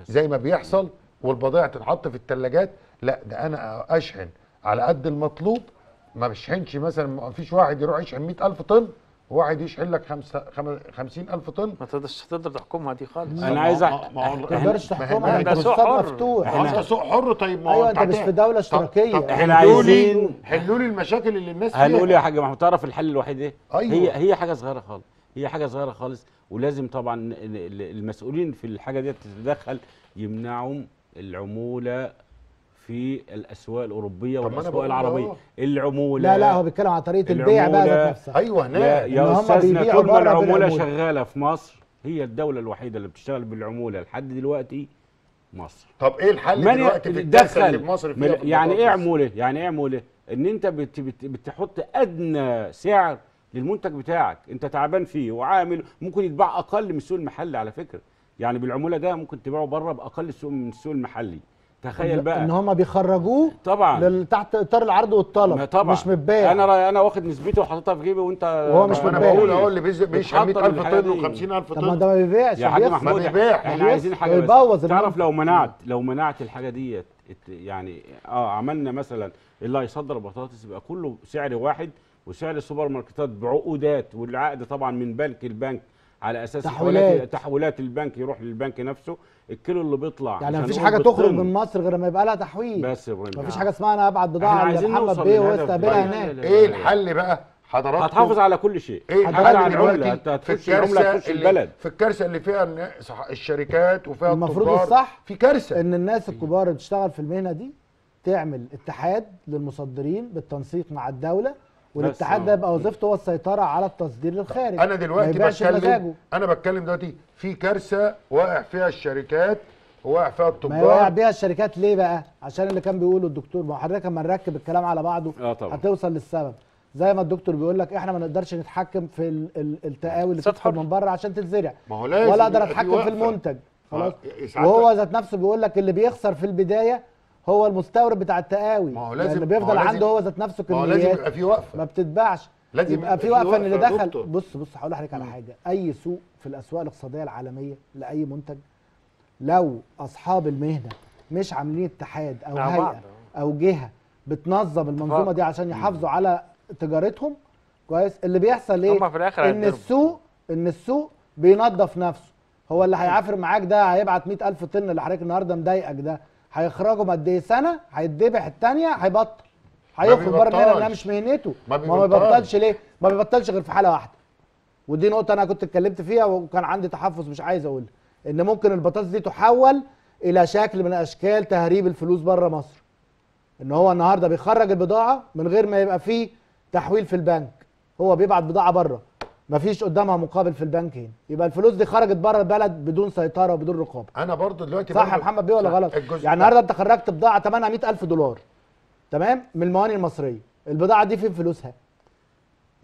زي ما بيحصل والبضائع تتحط في الثلاجات لا ده أنا أشحن على قد المطلوب ما بشحنش مثلا ما فيش واحد يروح يشحن 100000 طن وواحد يشحن لك خمسة خم- 50000 طن. ما تقدرش تقدر تحكمها دي خالص. أنا عايز ما- ما هو- ما تقدرش تحكمها أنت مش سوق. مفتوح ما هو أنت سوق حر طيب ما هو أيوه أنت مش في دولة اشتراكيه طب إحنا حلوا لي- عايزين- حلوا لي المشاكل اللي الناس فيها. هنقول يا حاج محمود تعرف الحل الوحيد إيه؟ أيوة. هي هي حاجة صغيرة خالص. هي حاجة صغيرة خالص. ولازم طبعا ال- ال- المسؤولين في الحاجة دي تتدخل يمنعوا العمولة في الأسواق الأوروبية طب ما أنا والأسواق بقول العربية. العمولة. لا لا هو بيتكلم عن طريقة البيع بقى ذات نفسها. أيوه هناك إن يا أستاذنا طول ما العمولة. شغالة في مصر هي الدولة الوحيدة اللي بتشتغل بالعمولة لحد دلوقتي مصر. طب إيه الحل من دلوقتي في الدخل اللي في مصر فيها في يعني إيه؟ عمولة؟ يعني إيه عمولة؟ إن أنت بت بت بتحط أدنى سعر للمنتج بتاعك. أنت تعبان فيه وعامل ممكن يتباع أقل من السوق المحلي على فكرة. يعني بالعمولة ده ممكن تبيعه بره بأقل السوق من السوق المحلي. تخيل بقى إن هم بيخرجوه طبعا تحت إطار العرض والطلب طبعا مش متباع أنا أنا واخد نسبتي وحاططها في جيبي وأنت وهو مش ما أنا متباع. بقول أهو اللي بيز- بيشحن بتحضر 100000 الحاجة طن دي. و50000 طب ما طن ده ما بيبيعش يا حاج. محمود ما بيبيع. إحنا عايزين حاجة بس تعرف. لو منعت لو منعت الحاجة ديت يعني آه عملنا مثلا اللي هيصدر بطاطس يبقى كله سعر واحد وسعر السوبر ماركتات بعقودات والعقد طبعا من بنك لبنك على أساس تحويلات. تحويلات البنك يروح للبنك نفسه الكيلو اللي بيطلع يعني مفيش حاجة تخرج. من مصر غير ما يبقى لها تحويل. بس يا إبراهيم مفيش حاجة اسمها أنا ابعت بضاعة لمحمد بيه ده. هناك. إيه. الحل بقى؟ حضراتكم؟ هتحافظ على كل شيء. إيه الحل على العملة. دلوقتي؟ انت في هتخش العملة الكارثه هتخش اللي البلد. في الكارثة اللي فيها الشركات وفيها المفروض الصح في كارثة. إن الناس الكبار اللي بتشتغل في المهنة دي تعمل اتحاد للمصدرين بالتنسيق مع الدولة والاتحاد آه. ده يبقى وظيفته هو السيطرة على التصدير للخارج أنا ما دلوقتي بتكلم. أنا بتكلم دلوقتي في كارثة واقع فيها الشركات وواقع فيها ما يوقع التجار بيها الشركات ليه بقى عشان اللي كان بيقوله الدكتور ما حضرتك لما نركب الكلام على بعضه طبعا هتوصل للسبب زي ما الدكتور بيقول لك إحنا ما نقدرش نتحكم في ال- ال- التقاوي اللي سطح تدخل حر. من بره عشان تتزرع ما هو لازم ولا أقدر أتحكم في. المنتج خلاص آه، ساعات- وهو ذات نفسه بيقول لك اللي بيخسر في البداية هو المستورد بتاع التقاوي. ما هو لازم- لأن ما بيفضل هو لازم- عنده هو ذات نفسه ما هو لازم كميات يبقى في وقفة. ما بتتباعش. لازم يبقى في وقفة إن اللي دخل. بص بص هقول لحضرتك على حاجة. أي سوق في الأسواق الاقتصادية العالمية لأي منتج لو أصحاب المهنة مش عاملين اتحاد أو. هيئة أو جهة بتنظم المنظومة. دي عشان يحافظوا على تجارتهم كويس. اللي بيحصل إيه؟ في الآخر إن. السوق إن السوق بينظف نفسه. هو اللي هيعافر معاك ده هيبعت 100000 طن اللي حضرتك النهارده مضايقك ده. هيخرجوا قد إيه؟ سنة هيتذبح الثانية هيبطل. هيخرج بره المهنه لانها. مش مهنته. ما ما. بيبطلش. ليه؟ ما بيبطلش غير في حالة واحدة. ودي نقطة أنا كنت اتكلمت فيها وكان عندي تحفظ مش عايز اقولها إن ممكن البطاطس دي تحول إلى شكل من أشكال تهريب الفلوس بره مصر. إن هو النهارده بيخرج البضاعة من غير ما يبقى فيه تحويل في البنك. هو بيبعت بضاعة بره مفيش قدامها مقابل في البنك هنا. يبقى الفلوس دي خرجت بره البلد بدون سيطرة وبدون رقابة. أنا برضو دلوقتي صح يا محمد بيه ولا. غلط؟ يعني ده. النهارده انت خرجت بضاعة ثمنها 100000 دولار تمام؟ من المواني المصرية. البضاعة دي فين فلوسها؟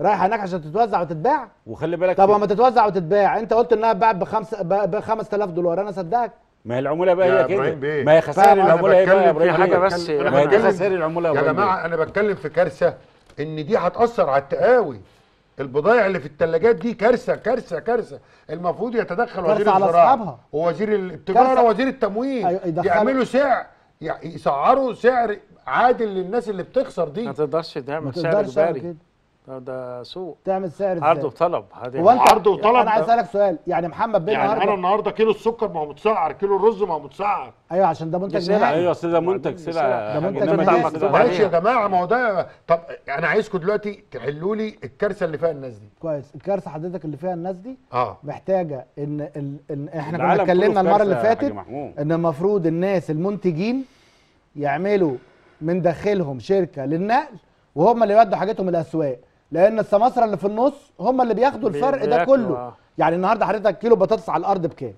رايحة هناك عشان تتوزع وتتباع؟ وخلي بالك طب وما تتوزع وتتباع؟ انت قلت انها اتباعت بخمس ب 5000 دولار. أنا صدقك. ما هي العمولة بقى هي كده. إبراهيم بيه. ما هي خسائر العمولة هي بقى في بيه. بس. ما هي دي خسائر العمولة يا. جماعة أنا بتكلم في كارثة إن دي هتأثر على التقاوي. البضائع اللي في الثلاجات دي كارثة كارثة كارثة. المفروض يتدخل وزير على الزراعة. ووزير التجارة. ووزير التموين أيوة، يعملوا سعر يسعروا سعر عادل للناس اللي بتخسر دي. ما تقدرش تعمل سعر إجباري. كده. ده- سوق تعمل سعر عرض إزاي؟ وطلب. هذه هو انت عرض وطلب أنا عايز. اسألك سؤال. يعني محمد بيه يعني أنا النهارده كيلو السكر ما هو متسعر كيلو الرز ما هو متسعر. أيوه عشان ده منتج سلع. أيوه اصل ده منتج وبعدين سلع ده منتج سلع-. معلش يا جماعة ما هو ده طب أنا عايزكم دلوقتي تحلوا لي الكارثة اللي فيها الناس دي. كويس. الكارثة حضرتك اللي فيها الناس دي آه. محتاجة إن ان, إن إحنا كنا اتكلمنا المرة اللي فاتت. إن المفروض الناس المنتجين يعملوا من داخلهم شركة للنقل وهم اللي يودوا حاجتهم الأسواق. لأن السماسرة اللي في النص هم اللي بياخدوا بي- الفرق ده كله. آه. يعني النهارده حضرتك كيلو بطاطس على الأرض بكام؟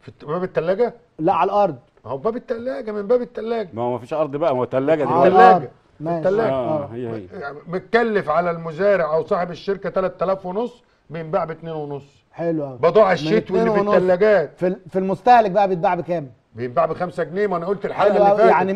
في باب الثلاجه لا على الأرض. ما هو باب الثلاجه من باب الثلاجه ما هو مفيش أرض بقى ما هو ثلاجه دلوقتي. ماشي. التلاجة. آه آه. هي هي. يعني متكلف على المزارع أو صاحب الشركة 3000 ونص بينباع ب 2 ونص. حلو قوي بضاعة الشتوي اللي في. الثلاجات في ال- في المستهلك بقى بيتباع بكام؟ بينباع ب 5 جنيه ما أنا قلت الحلقة اللي فاتت. يعني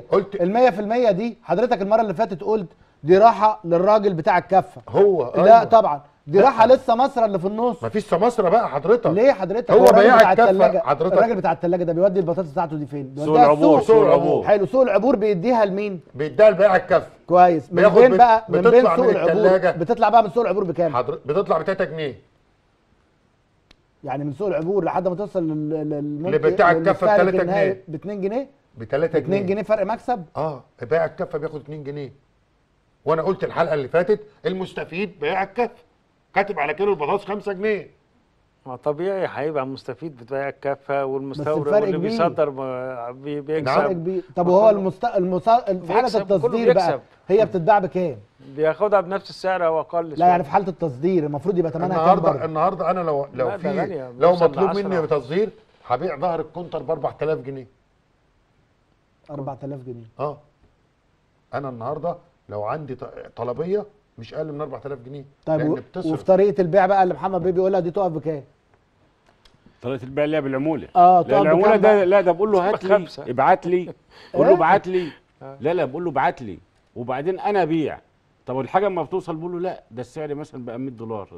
100% قلت ال 100% دي حضرتك المرة اللي فاتت قلت دي راحة للراجل بتاع الكفة. هو لا أيوة. طبعا. دي راحة لسه مصر اللي في النص. مفيش سماسرة بقى حضرتك. ليه حضرتك؟ هو بياع التلاجة- حضرتك. الراجل بتاع الثلاجه ده بيودي البطاطس بتاعته دي فين؟ سوق العبور. سوق العبور. حلو. سوق العبور بيديها لمين؟ بيديها لبياع الكف كويس. من بين بت- بقى؟ من بين بتطلع سوق من العبور. بتطلع بقى من سوق العبور بكام؟ حضر... بتطلع ب 3 جنيه يعني من سوق العبور لحد ما توصل لل- للمنتج اللي بتاع الكفة ب 3 جنيه. ب 2 جنيه؟ ب 3 2 جنيه. جنيه فرق مكسب؟ آه بياع الكفة بياخد 2 جنيه. وأنا قلت الحلقة اللي فاتت المستفيد بياع الكفه كاتب على كيلو البطاطس 5 جنيه. ما طبيعي هيبقى مستفيد بتبيع الكفه والمستورد كبير. بيصدر بيكسب. كبير. طب وهو المست... المص... في حاله التصدير بقى. هي بتتباع بكام؟ بياخدها بنفس السعر أو أقل لا شوية. يعني في حالة التصدير المفروض يبقى ثمنها كام النهارده النهارده أنا لو لو في لو مطلوب. مني تصدير هبيع ظهر الكونتر ب 4000 جنيه. 4000 جنيه. آه. أنا النهارده لو عندي ط- طلبية مش أقل من 4000 جنيه. طيب. وفي طريقة البيع بقى اللي محمد بيه بيقولها دي تقف بكام؟ طريقة البيع اللي هي بالعمولة. آه لا تقعد العمولة ده؟ لا ده بقول له هات لي. ابعت لي بقول له إيه؟ ابعت لي. آه. لا لا بقول له ابعت لي. وبعدين أنا أبيع. طب الحاجة اما بتوصل بقول له لا ده السعر مثلا بقى 100 دولار.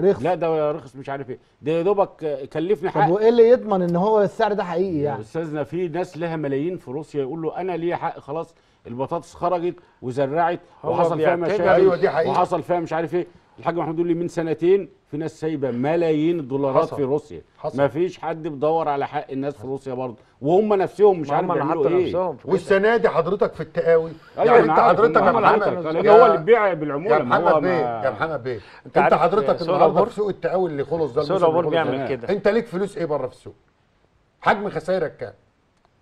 رخص. لا ده رخص مش عارف إيه. ده يا دوبك كلفني طب حق. وإيه اللي يضمن إن هو السعر ده حقيقي يا يعني أستاذنا في ناس لها ملايين في روسيا يقول له أنا ليا حق خلاص. البطاطس خرجت وزرعت وحصل فيها مشاكل أيوة دي حقيقة. وحصل فيها مش عارف إيه الحاج محمود يقول لي من سنتين في ناس سايبة ملايين الدولارات حصل. في روسيا حصل. ما فيش حد بيدور على حق الناس في روسيا برضه وهم نفسهم مش عارف يعملوا إيه نفسهم. والسنة دي حضرتك في التقاوي أيوه يعني أنت حضرتك يا محمد هو اللي بيبيع بالعمولة يا محمد بيه يا محمد بيه أنت أنت عارف حضرتك سوق النهارده؟ في سوق التقاوي اللي خلص ده سوق بيعمل ده. كده. أنت ليك فلوس إيه بره في السوق حجم خسائرك كام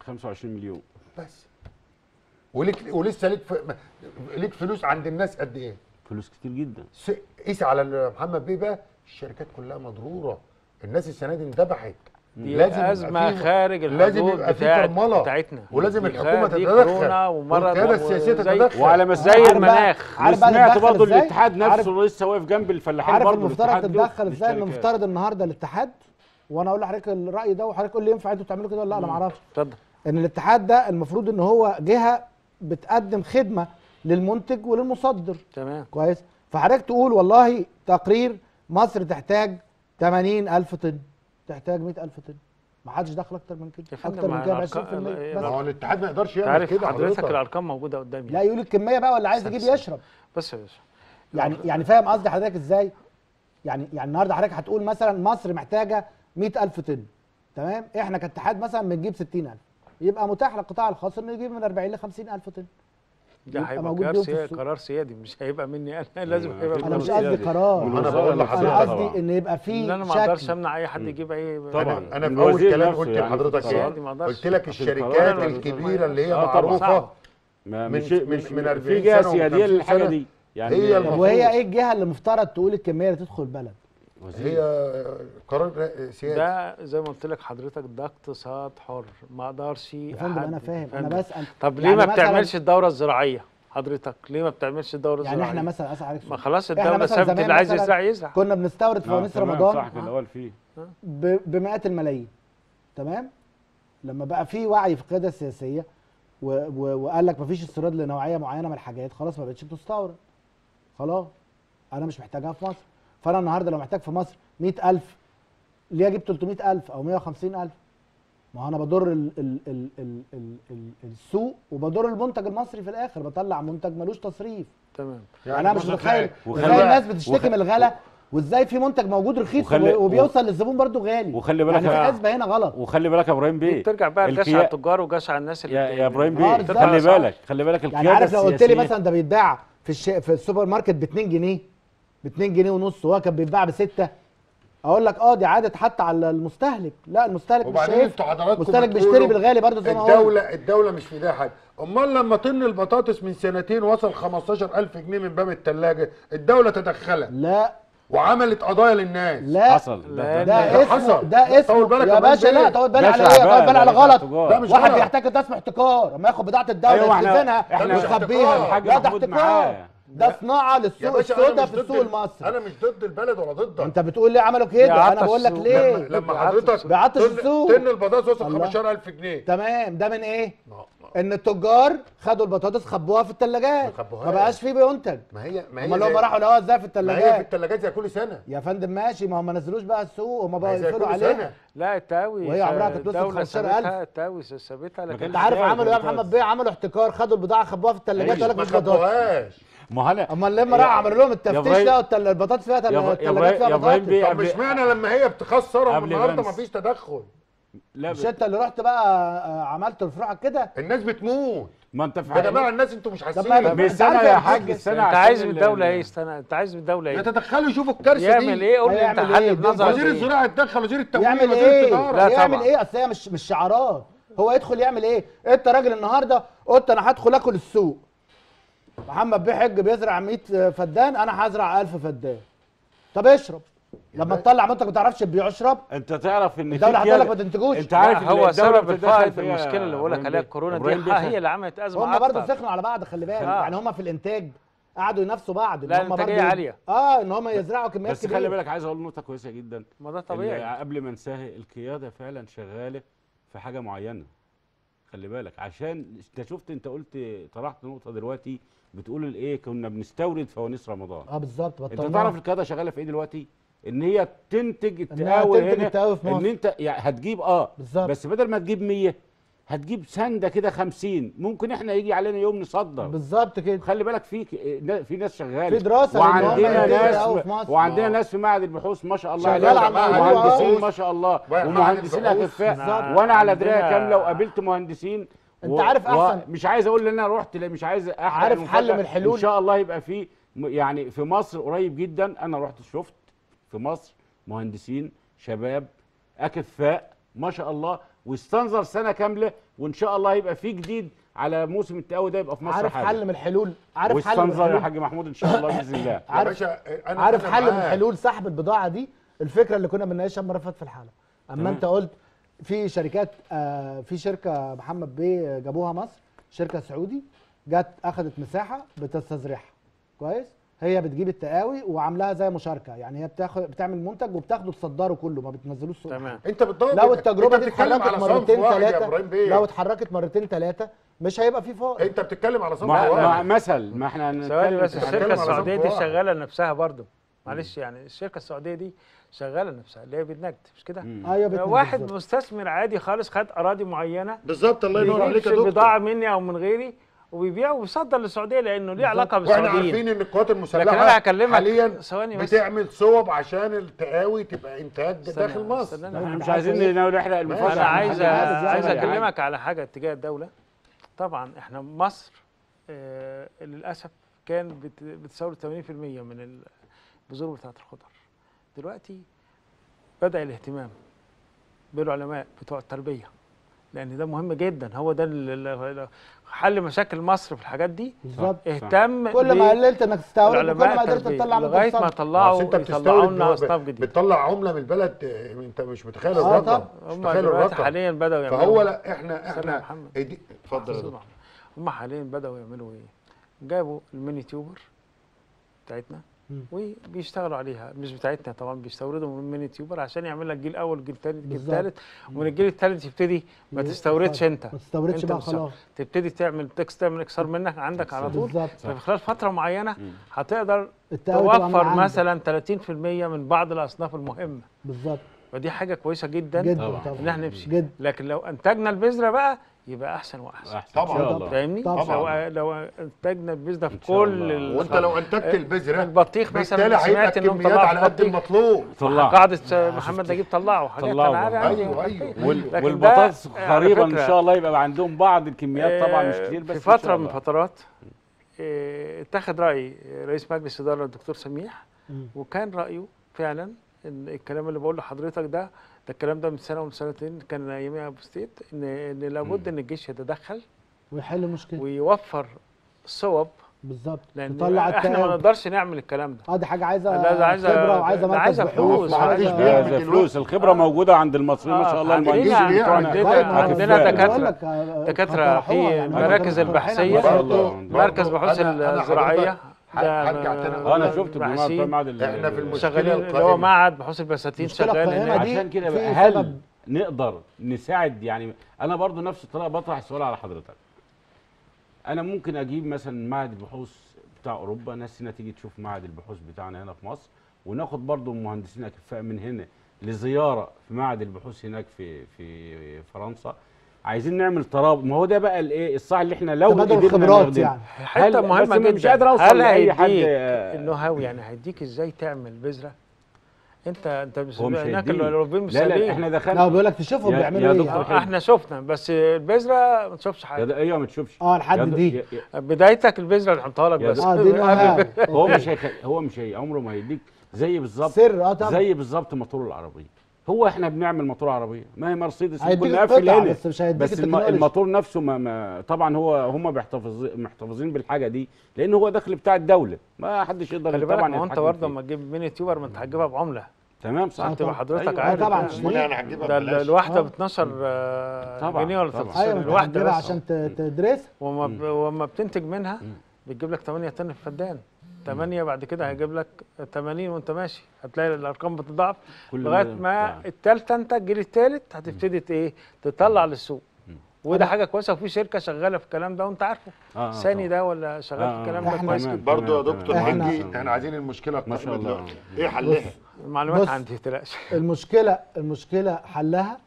25 مليون بس وليك ولسه ليك ف... ليك فلوس عند الناس قد إيه؟ فلوس كتير جدا. س- قيس على محمد بيه بقى الشركات كلها مضرورة. الناس السنة دي اندبحت دي يبقى أزمة في- خارج لازم الحدود يبقى في فرمله بتاعتنا. ولازم الحكومة تتدخل. والقيادة السياسية تتدخل. وعلى زي بقى- المناخ. تتدخل برضه؟ الاتحاد نفسه لسه واقف جنب الفلاحين عارف برضه المفترض تتدخل إزاي. المفترض النهارده الاتحاد وأنا أقول لحضرتك الرأي ده وحضرتك قول لي ينفع أنتوا تعملوا كده ولا لأ؟ أنا ما أعرفش. اتفضل. إن الاتحاد ده المفروض إن هو جهة بتقدم خدمة للمنتج وللمصدر. تمام. كويس؟ فحضرتك تقول والله تقرير مصر تحتاج 80 ألف طن. تحتاج 100 ألف طن. ما حدش دخل أكتر من كده. يا فندم، أكتر من ما كده ب الأرقام- 20% ما بس هو الاتحاد ما يقدرش يعمل تعرف كده حضرتك الأرقام موجودة قدامي. لا يقول الكمية بقى ولا عايز يجيب. يشرب. بص يا باشا. يعني يعني فاهم قصدي حضرتك إزاي؟ يعني يعني النهارده حضرتك هتقول مثلا مصر محتاجة 100000 طن. تمام؟ إحنا كاتحاد مثلا بنجيب 60000 يبقى متاح للقطاع الخاص إنه يجيب من 40 ل 50000 طن ده يبقى هيبقى قرار سيادي. قرار سيادي مش هيبقى مني أنا لازم أيوة، هيبقى أكيد أنا مش قصدي. قرار الوزارة بقول لحضرتك أنا. قصدي إن يبقى في إن أنا ما أقدرش شكل أمنع أي حد يجيب أي طبعاً. أنا أنا في من أول كلام قلت يعني لحضرتك إيه. قلت لك الشركات. الكبيرة اللي هي آه،. معروفة من- مش من- مش من في 40 جهه سيادية و50 للحاجة. دي يعني هي طب المفروض- وهي إيه الجهة اللي مفترض تقول الكمية اللي تدخل البلد هي قرار سيادي ده زي ما قلت لك حضرتك ده اقتصاد حر. ما أقدرش يا فندم أنا فاهم. أنا. بسال طب ليه يعني ما مثلاً- بتعملش الدورة الزراعية؟ حضرتك ليه ما بتعملش الدورة الزراعيه يعني إحنا مثلا أسأل عليك ما. خلاص الدولة سابت اللي عايز يزرع يزرع. كنا بنستورد آه، فوانيس تمام، رمضان صح كده الأول فيه. ب- بمئات الملايين. تمام؟ لما بقى في وعي في القيادة السياسية و... و... وقال لك مفيش استيراد لنوعية معينة من الحاجات خلاص ما بقتش بتستورد. خلاص. أنا مش محتاجها في مصر. فانا النهارده لو محتاج في مصر 100000 ليه أجيب 300000 أو 150000 ما هو أنا بضر ال... ال... ال... ال... ال... ال... السوق وبضر المنتج المصري في الآخر بطلع منتج ملوش تصريف. تمام. يعني أنا مش متخيل وخلي إزاي بالك- الناس بتشتكي من الغلا وازاي في منتج موجود رخيص وخلي- و- وبيوصل للزبون برضو غالي. وخلي بالك يعني في يا- حسبه هنا غلط. وخلي بالك يا إبراهيم بيه. بترجع بقى الجش الكيا- على التجار وجش على الناس اللي يا يا إبراهيم آه، بيه. خلي بالك خلي بالك يعني القيادة عارف لو قلت لي مثلا ده بيتباع في الش... في السوبر ماركت ب 2 جنيه ب 2 جنيه ونص وهو كان بيتباع بستة. أقول لك آه دي عادة حتى على المستهلك. لا المستهلك مش وبعدين شايف أنتوا حضراتكم المستهلك بيشتري بالغالي برضو زي ما هو الدولة الدولة مش في إيديها حاجة، أمال لما طن البطاطس من سنتين وصل 15000 جنيه من باب الثلاجة، الدولة تدخلت لا. وعملت قضايا للناس. لا. حصل. لا، ده, ده ده اسمه حصل. ده طول اسمه. بالك يا باشا. لا طول بالك ده على إيه طول بالك ده على مش غلط. ده واحد. بيحتاج ده اسمه احتكار. أما ياخد بضاعة الدولة أيوة، يخزنها ويخبيها ده احتكار. ده صناعة للسوق السوداء مش في ضد السوق ال- المصري أنا مش ضد البلد ولا ضدك. أنت بتقول لي عملوا كده أنا بقول لك. ليه لما حضرتك طن- السوق. طن البطاطس وصل الله. 15000 جنيه. تمام ده من إيه إن التجار خدوا البطاطس خبوها في الثلاجات ما خبوهاش. ما بقاش فيه بينتج ما هي ما هي أمال هم راحوا لقوها إزاي في ما هي في الثلاجات الثلاجات زي كل سنة. يا فندم ماشي ما هم ما نزلوش بقى السوق هم ما بقوا يقفلوا كل عليها. لا التاوي وهي عمرها كانت وصلت الدولة 15,000. سابتها التاوي سابتها لكن أنت عارف عملوا إيه يا. محمد بيه عملوا احتكار خدوا البضاعة خبوها في الثلاجات لك ما خبوهاش. ما هو أنا اما لما راحوا عملوا لهم التفتيش إبراهيم- لقوا البطاطس فيها الثلاجات فيها بطاطس. بيه- طب قبل- مش معنى لما هي بتخسرهم النهارده ما مفيش تدخل. لا مش أنت اللي رحت بقى آه، عملت رفوعك كده؟ الناس بتموت. ما أنت في يا جماعة الناس أنتوا مش حاسين ما- مش انت سنه عارف يا يا حاج السنة أنت عايز من ال- الدولة ال- إيه؟ استنى أنت عايز من الدولة إيه؟ يتدخلوا يشوفوا الكارثة يعمل دي إيه؟ قول لي أنت حل إيه؟ بنظرك وزير الزراعة يتدخل وزير التموين يعمل وزير إيه؟ التجارة. لا يعمل طبعا. إيه؟ أصل هي مش مش شعارات. هو يدخل يعمل إيه؟ أنت راجل النهارده قلت أنا هدخل آكل السوق. محمد بيه حج بيزرع 100 فدان أنا هزرع 1000 فدان. طب اشرب. لما تطلع منتج ما تعرفش تبيعه اشرب أنت تعرف إن الدولة في هتقول لك ما تنتجوش. أنت عارف هو سبب الفائض فيها المشكلة اللي بقول لك عليها. الكورونا دي هي اللي عملت أزمة هم برضه سخنوا على بعض خلي بالك. آه. يعني هم في الإنتاج قعدوا ينافسوا بعض لا، برضو- عالية. آه إن هم يزرعوا كميات بس كبيرة. خلي بالك عايز أقول نقطة كويسة جدا. ما ده طبيعي. قبل ما انساها القيادة فعلا شغالة في حاجة معينة. خلي بالك عشان انت شفت انت قلت طرحت نقطة دلوقتي بتقول الايه كنا بنستورد فوانيس رمضان آه بالظبط انت. تعرف القيادة شغالة في إيه دلوقتي ان هي تنتج التقاوي هنا التقاوي في إن مصر. انت يعني هتجيب آه بالظبط. بس بدل ما تجيب 100 هتجيب سنده كده 50 ممكن إحنا يجي علينا يوم نصدر بالظبط كده خلي بالك في في ناس شغالة في هم وعندنا ناس قوي في مصر. وعندنا. ناس في معهد البحوث ما شاء الله شغال على معهد ومهندسين البحوث. ما شاء الله ومهندسين. أكفاء. وأنا على درايه كاملة وقابلت مهندسين أنت عارف أحسن- مش عايز أقول إن أنا رحت لا مش عايز أحرق عارف. حل من الحلول؟ إن شاء الله يبقى في يعني في مصر قريب جدا أنا رحت شفت في مصر مهندسين شباب أكفاء ما شاء الله واستنظر سنة كاملة وإن شاء الله يبقى في جديد على موسم التقاوي ده يبقى في مصر عارف حاجة حل من الحلول؟ عارف حل من واستنظر يا الحلول؟ حاج محمود إن شاء الله بإذن الله. يا عارف- باشا أنا عارف أنا حل من. حلول سحب البضاعة دي؟ الفكرة اللي كنا بنناقشها المرة اللي فاتت في الحلقة. أما. أنت قلت في شركات آه في شركة محمد بيه جابوها مصر شركة سعودي جت أخذت مساحة بتستزرعها كويس؟ هي بتجيب التقاوي وعاملاها زي مشاركة. يعني هي بتاخد بتعمل منتج وبتاخده تصدره كله ما بتنزلوش سوق تمام. انت بتدور لو التجربة دي اتحركت مرتين ثلاثة لو اتحركت مرتين ثلاثة مش هيبقى في فائض انت بتتكلم على صنف واحد. مثل ما إحنا ثواني بس الشركة السعودية دي. شغالة لنفسها برضه معلش يعني الشركة السعودية دي شغالة لنفسها اللي هي بالنجد مش كده؟ أيوه بتنزل واحد. مستثمر عادي خالص خد أراضي معينة. بالظبط الله ينور عليك يا دكتور. مني أو من غيري وبيبيع وبيصدر للسعودية لأنه ليه علاقة وإحنا بالسعوديين عارفين إن القوات المسلحة لكن أنا هكلمك- حاليا ثواني بس. بتعمل صوب عشان التقاوي تبقى انتاج داخل مصر إحنا مش عايز عايزين إيه؟ نحرق المفاجاه أنا عايز حاجة عايز. أكلمك على حاجة اتجاه الدولة طبعا إحنا مصر آه للأسف كان بت- بتستورد 80% من البذور بتاعة الخضر دلوقتي بدأ الاهتمام بالعلماء بتوع التربية لأن ده مهم جدا هو ده ال- ال- حل مشاكل مصر في الحاجات دي بالظبط اهتم كل ما قللت إنك تستورد كل ما قدرت. تطلع من لغاية ما طلعوا أنت بتستورد لنا اصناف جديده بتطلع عملة من البلد أنت مش متخيل آه الرقم. مش هم متخيل دلوقتي الرقم حاليا بدأوا يعملوا فهو لا إحنا إحنا اتفضل يا دكتور. هم حاليا بدأوا يعملوا إيه؟ جابوا ال mini tuber بتاعتنا. وبيشتغلوا عليها مش بتاعتنا طبعا بيستوردوا من ال mini tuber عشان يعمل لك جيل أول جيل تاني جيل بالظبط. تالت. ومن الجيل التالت يبتدي ما تستوردش أنت. ما تستوردش بقى. خلاص. تبتدي تعمل تكس تعمل إكسار منك عندك على طول. بالظبط. ففي خلال فترة معينة. هتقدر توفر. مثلا 30% من بعض الأصناف المهمة. بالظبط. فدي حاجة كويسة جدا. جدا إن إحنا نمشي. جدا. لكن لو أنتجنا البذرة بقى يبقى أحسن وأحسن أحسن طبعاً. فاهمني؟ طبعاً. لو لو أنتجنا البذره في إن شاء كل وأنت لو أنتجت البذرة البطيخ مثلا بالتالي هيبقى سمعت انهم طلعوا على قد. المطلوب طلع قاعدة محمد نجيب طلعوا حاجات طلعوا أنا عارف عندي. أيوه أيوه ده والبطاطس قريبا إن شاء الله يبقى عندهم بعض الكميات طبعا مش آه، كتير بس في فترة من. فترات آه، اتخذ رأي رئيس مجلس الاداره الدكتور سميح. وكان رأيه فعلا إن الكلام اللي بقول لحضرتك ده ده الكلام ده من سنة ومن سنتين كان ايامها أبو ستيت ان إن لابد إن الجيش يتدخل ويحل المشكلة ويوفر صوب. بالظبط. لأن تطلع إحنا ما نقدرش نعمل الكلام ده. آه دي حاجة عايزة لا، ده عايزة- خبرة وعايزة مركز بحوث. فلوس، آه، دلوقتي. فلوس. الخبرة موجودة عند المصريين ما آه، شاء الله المهندسين عندنا- ما عندنا ما بقول لك، آه، في. المراكز. برضه. مركز بحوث الزراعية. تاني أقول أنا شفت بمعهد معهد إحنا في ال- المشكلة شغالين اللي هو. معهد بحوث البساتين شغال عشان كده هل. نقدر نساعد؟ يعني أنا برضو نفس الطريقة بطرح السؤال على حضرتك. أنا ممكن أجيب مثلا معهد البحوث بتاع أوروبا ناس هنا تيجي تشوف معهد البحوث بتاعنا هنا في مصر وناخد برضو مهندسين أكفاء من هنا لزيارة في معهد البحوث هناك في في فرنسا. عايزين نعمل ترابط ما هو ده بقى الايه؟ الصح اللي إحنا لو تبادل قدرنا الخبرات. يعني. حتة مهمة بس جدا. مش قادر أوصل لأي حد. آه، النو هاو يعني هيديك إزاي تعمل بذرة؟ انت أنت هو هناك. الاوروبيين مش لا لا. إحنا لا دخلنا بيقول لك تشوفهم بيعملوا يا إيه. يعني. إحنا شفنا بس البذرة ما تشوفش حاجة. أيوه ما تشوفش. آه لحد دي. يا- يا- بدايتك البذرة اللي نحطها لك بس. آه دي نو هاو. هو مش. هو مش عمره ما هيديك. زي بالظبط سر آه طبعا. زي بالظبط موتور العربية. هو إحنا بنعمل موتور عربية ما هي مرسيدس كنا قافل هنا بس مش بس. الموتور نفسه ما, ما طبعا هو هم محتفظين بالحاجة دي لأن هو دخل بتاع الدولة ما حدش يقدر خلي بالك طبعا ما هو انت برضه. لما تجيب mini tuber ما انت هتجيبها بعملة تمام صح تبقى طبعا. حضرتك أيوة. عارف طبعا. تشتري. يعني هنجيبها ده. الواحدة آه. ب 12 آه، طبعاً، جنيه ولا طبعاً. 13 أيوه انت الواحده بس عشان ت- تدرسها وما ب- وما بتنتج منها بتجيب لك 8 طن في فدان 8 بعد كده هيجيب لك 80 وانت ماشي. هتلاقي الأرقام بتضاعف كل لغاية ده- ما آه. الثالثه انت الجيل الثالث هتبتدي ت- إيه تطلع للسوق. وده حاجة كويسة وفي شركة شغالة في الكلام ده وانت عارفه. آه، آه، ثاني طبعاً. ده ولا شغال آه، في آه، الكلام ده إحنا كويس برضه يا دكتور حجي إحنا عايزين المشكلة ما شاء الله. دلوقتي. إيه حلها؟ المعلومات. عندي تلاقش المشكلة المشكلة حلها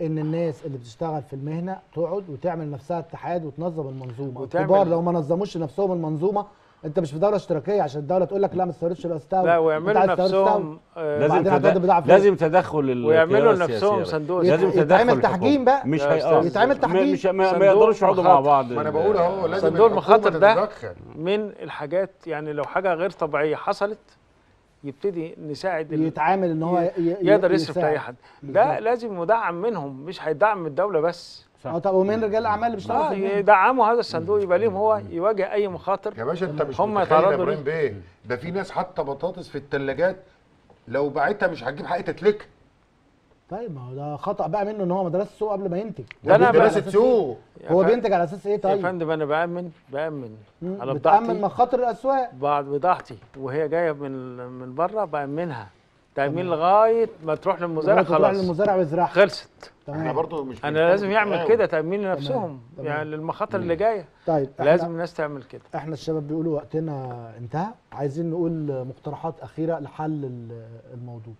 إن الناس اللي بتشتغل في المهنة تقعد وتعمل نفسها اتحاد وتنظم المنظومة. وتعمل- الكبار لو ما نظموش لنفسهم المنظومة انت مش في دولة اشتراكية عشان الدولة تقول لك لا ما تستوردش لا استورد لا ويعملوا. نفسهم آه، لازم وبعدين هتقعد تد... بضاعة فين؟ لازم تدخل ال- ويعملوا لنفسهم. صندوق لازم تدخل يتعمل. تحجيم بقى مش. يتعمل تحجيم. مش ما, يقدروش يقعدوا مع. بعض ما أنا بقول أهو لازم صندوق المخاطر ده. من الحاجات يعني لو حاجة غير طبيعية حصلت يبتدي نساعد يتعامل إن هو يقدر يصرف لأي. حد ده. لازم مدعم منهم مش هيدعم من الدولة بس آه طب ومين رجال الأعمال اللي بيشتغلوا في المهنة؟ يدعموا هذا الصندوق يبقى ليهم هو يواجه أي مخاطر. يا باشا انت مش هم متخيل يا إبراهيم بيه. ده في ناس حاطة بطاطس في الثلاجات لو باعتها مش هتجيب حق تتلك. طيب ما هو ده خطأ بقى منه إن هو ما درسش السوق قبل ما ينتج. ده دراسه أساس سوق. يا هو بينتج على أساس إيه؟ يا طيب؟ فندم أنا بامن بأمن على بتأمن بضاعتي. مخاطر الأسواق؟ بعد بضاعتي وهي جاية من من بره بأمنها. تأمين لغاية ما تروح للمزارع لغاية ما تروح خلاص. للمزارع ويزرعها خلصت. إحنا تمام برضه مش أنا لازم يعمل. كده تأمين لنفسهم. تمام. يعني للمخاطر اللي جاية. طيب لازم إحنا الناس تعمل كده. إحنا الشباب بيقولوا وقتنا انتهى. عايزين نقول مقترحات أخيرة لحل ال- الموضوع.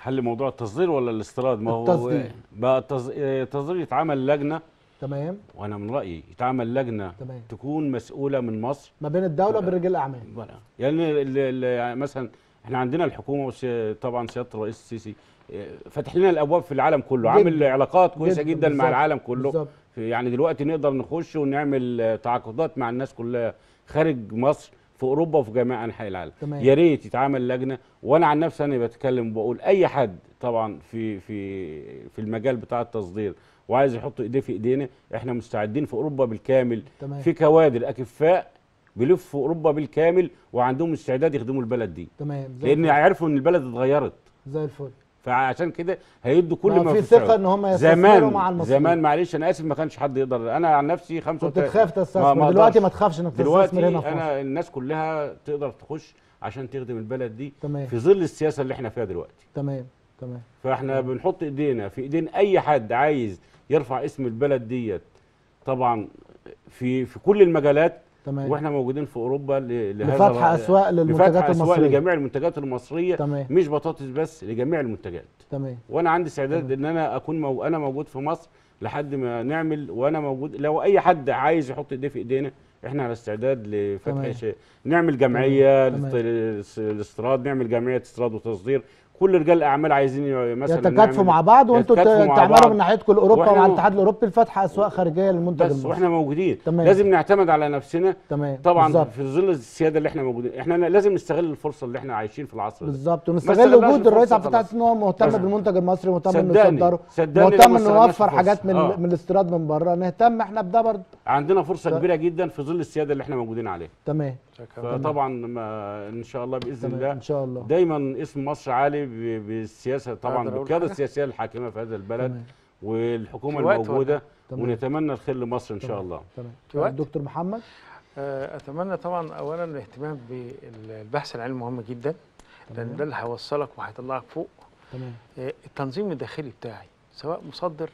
حل موضوع التصدير ولا الاستيراد؟ ما هو التصدير. بقى التص- التصدير يتعمل لجنة. تمام. وأنا من رأيي يتعمل لجنة تمام. تكون مسؤولة من مصر. ما بين الدولة وبين رجال الأعمال. ولا يعني ال- ال- يعني مثلا إحنا عندنا الحكومة طبعا سيادة الرئيس السيسي آه، فاتح لنا الأبواب في العالم كله عامل. علاقات كويسة جداً، جدا مع العالم كله. يعني دلوقتي نقدر نخش ونعمل آه، تعاقدات مع الناس كلها خارج مصر في أوروبا وفي جميع أنحاء العالم. يا ريت يتعمل لجنة. وأنا عن نفسي أنا بتكلم وبقول أي حد طبعا في في في المجال بتاع التصدير وعايز يحط إيديه في إيدينا إحنا مستعدين في أوروبا بالكامل. تمام. في كوادر أكفاء بيلفوا أوروبا بالكامل وعندهم استعداد يخدموا البلد دي. تمام زي لأن. عرفوا إن البلد اتغيرت. زي الفل. فعشان كده هيدوا كل ما ما في. ثقة إن هم يستثمروا مع المصريين. زمان معلش أنا آسف ما كانش حد يقدر. أنا عن نفسي كنت 35 تخاف ما- تستثمر. ما دلوقتي. ما تخافش إنك تستثمر هنا في مصر. أنا الناس كلها تقدر تخش عشان تخدم البلد دي تمام. في ظل السياسة اللي إحنا فيها دلوقتي. تمام تمام. فإحنا بنحط إيدينا في إيدين أي حد عايز يرفع اسم البلد ديت. طبعا في في كل المجالات تمام. وإحنا موجودين في أوروبا لهذا لفتح أسواق للمنتجات لفتح أسواق المصرية. لجميع المنتجات المصرية. تمام. مش بطاطس بس لجميع المنتجات. تمام. وأنا عندي استعداد إن أنا أكون مو... أنا موجود في مصر لحد ما نعمل وأنا موجود لو أي حد عايز يحط إيديه في إيدينا إحنا على استعداد. لفتح شيء. نعمل جمعية للاستيراد نعمل جمعية استيراد وتصدير. كل رجال الأعمال عايزين مثلا يتكاتفوا مع بعض وأنتوا مع تعملوا. من ناحيتكم لاوروبا وإحنا ومع مو- الاتحاد الأوروبي لفتح اسواق خارجية للمنتج بس المصري. وإحنا موجودين. تمام. لازم نعتمد على نفسنا. تمام. طبعا بالظبط. في ظل السيادة اللي إحنا موجودين. إحنا لازم نستغل الفرصة اللي إحنا عايشين في العصر ده. بالظبط. ونستغل وجود الرئيس عبد الفتاح إن هو مهتم بس. بالمنتج المصري مهتم انه يصدره مهتم انه يوفر حاجات من الفرصة. من الاستيراد من بره. نهتم إحنا بده برضه. عندنا فرصة كبيرة جدا في ظل السيادة اللي إحنا موجودين عليها. تمام. فطبعا ما إن شاء الله بإذن الله. إن شاء الله. دايما اسم مصر عالي بالسياسة. طبعا بالقياده؟ السياسيه الحاكمه في هذا البلد تمام. والحكومة الموجودة تمام. ونتمنى الخير لمصر إن شاء تمام. الله. تمام؟ دكتور محمد؟ آه، أتمنى طبعا اولا الاهتمام بالبحث العلمي مهم جدا لأن ده اللي هيوصلك وهيطلعك فوق. تمام. آه، التنظيم الداخلي بتاعي سواء مصدر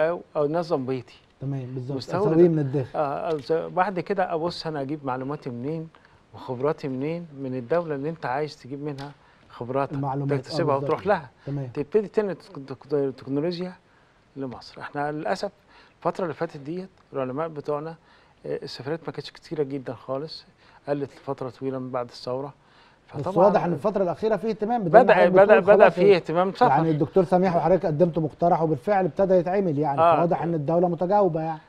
أو أو نظم بيتي تمام بالظبط. اسويه من الداخل. آه، أز- بعد كده أبص أنا أجيب معلوماتي منين وخبراتي منين من الدولة اللي أنت عايز تجيب منها خبراتك آه، تكتسبها. وتروح لها. تمام. تبتدي تنقل تك- التكنولوجيا لمصر. إحنا للأسف الفترة اللي فاتت ديت العلماء بتوعنا آه، السفريات ما كانتش كتيرة جدا خالص. قلت لفترة طويلة من بعد الثورة. بس واضح إن الفترة الأخيرة فيه اهتمام بدا بدا بدأ فيه اهتمام سفر يعني الدكتور سميح وحضرتك قدمتوا مقترح وبالفعل ابتدى يتعمل يعني آه. فواضح إن الدولة متجاوبة يعني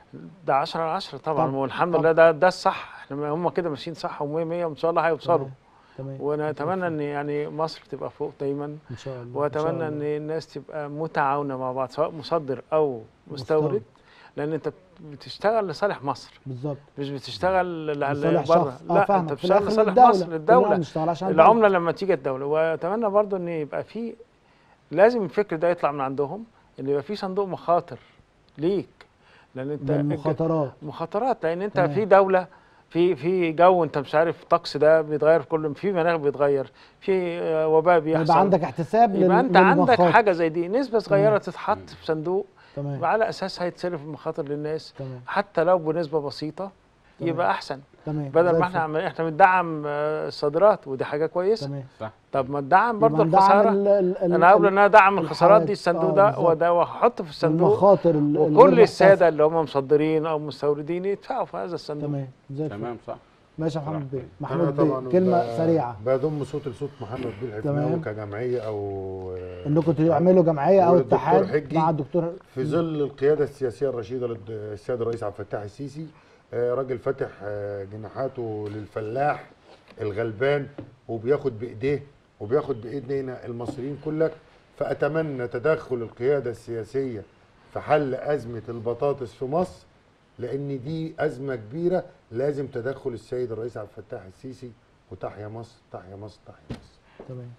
ده 10 على 10 طبعا طبعاً. والحمد. لله ده ده الصح إحنا هم كده ماشيين صح و100 100 وإن شاء الله هيوصلوا تمام. ونتمنى إن يعني مصر تبقى فوق دايما إن شاء الله إن شاء واتمنى إن الله. الناس تبقى متعاونة مع بعض سواء مصدر أو مستورد مستورد. لأن أنت بتشتغل لصالح مصر. بالظبط مش بتشتغل لصالح شخص. آه لا انت فاهمك. في بتشتغل لصالح للدوله مصر الدولة. العملة لما تيجي الدولة. واتمنى برضو إن يبقى في لازم الفكر ده يطلع من عندهم إن يبقى في صندوق مخاطر ليك. لأن أنت بالمخاطرات مخاطرات. لأن أنت تمام. في دولة في في جو أنت مش عارف الطقس ده بيتغير كل في مناخ بيتغير في آه، وباء بيحصل. يبقى عندك احتساب يبقى أنت عندك. حاجة زي دي. نسبة صغيرة. تتحط في صندوق تمام. وعلى اساسها يتصرف المخاطر للناس. تمام. حتى لو بنسبة بسيطة تمام. يبقى أحسن. تمام. بدل ما. إحنا عم- إحنا بندعم آه، الصادرات ودي حاجة كويسة. تمام. طب ما ندعم برضه الخسارة. ال- ال- ال- أنا أقول إن أنا ادعم الخسارات. دي الصندوق آه، ده. وده واحطه في الصندوق. المخاطر ال- وكل السادة. اللي هم مصدرين أو مستوردين يدفعوا في هذا الصندوق. تمام. زي الفل. تمام صح. ماشي يا محمد بيه. محمود بيه. كلمة ب- سريعة. بضم صوت لصوت محمد بيه. الحفناوي كجمعية أو إنكم تعملوا جمعية أو اتحاد مع الدكتور في ظل القيادة السياسية الرشيدة للسيد الرئيس عبد الفتاح السيسي. آه، راجل فاتح آه، جناحاته للفلاح الغلبان وبياخد بإيديه وبياخد بايدينا المصريين كلك. فأتمنى تدخل القيادة السياسية في حل أزمة البطاطس في مصر. لأن دي أزمة كبيرة. لازم تدخل السيد الرئيس عبد الفتاح السيسي وتحيا مصر تحيا مصر تحيا مصر. تمام.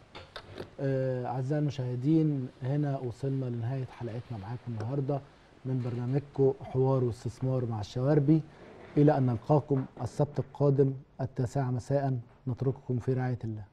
آه، أعزائي المشاهدين هنا وصلنا لنهاية حلقتنا معاكم النهارده من برنامجكم حوار واستثمار مع الشواربي. إلى أن نلقاكم السبت القادم التاسعه مساء. نترككم في رعاية الله.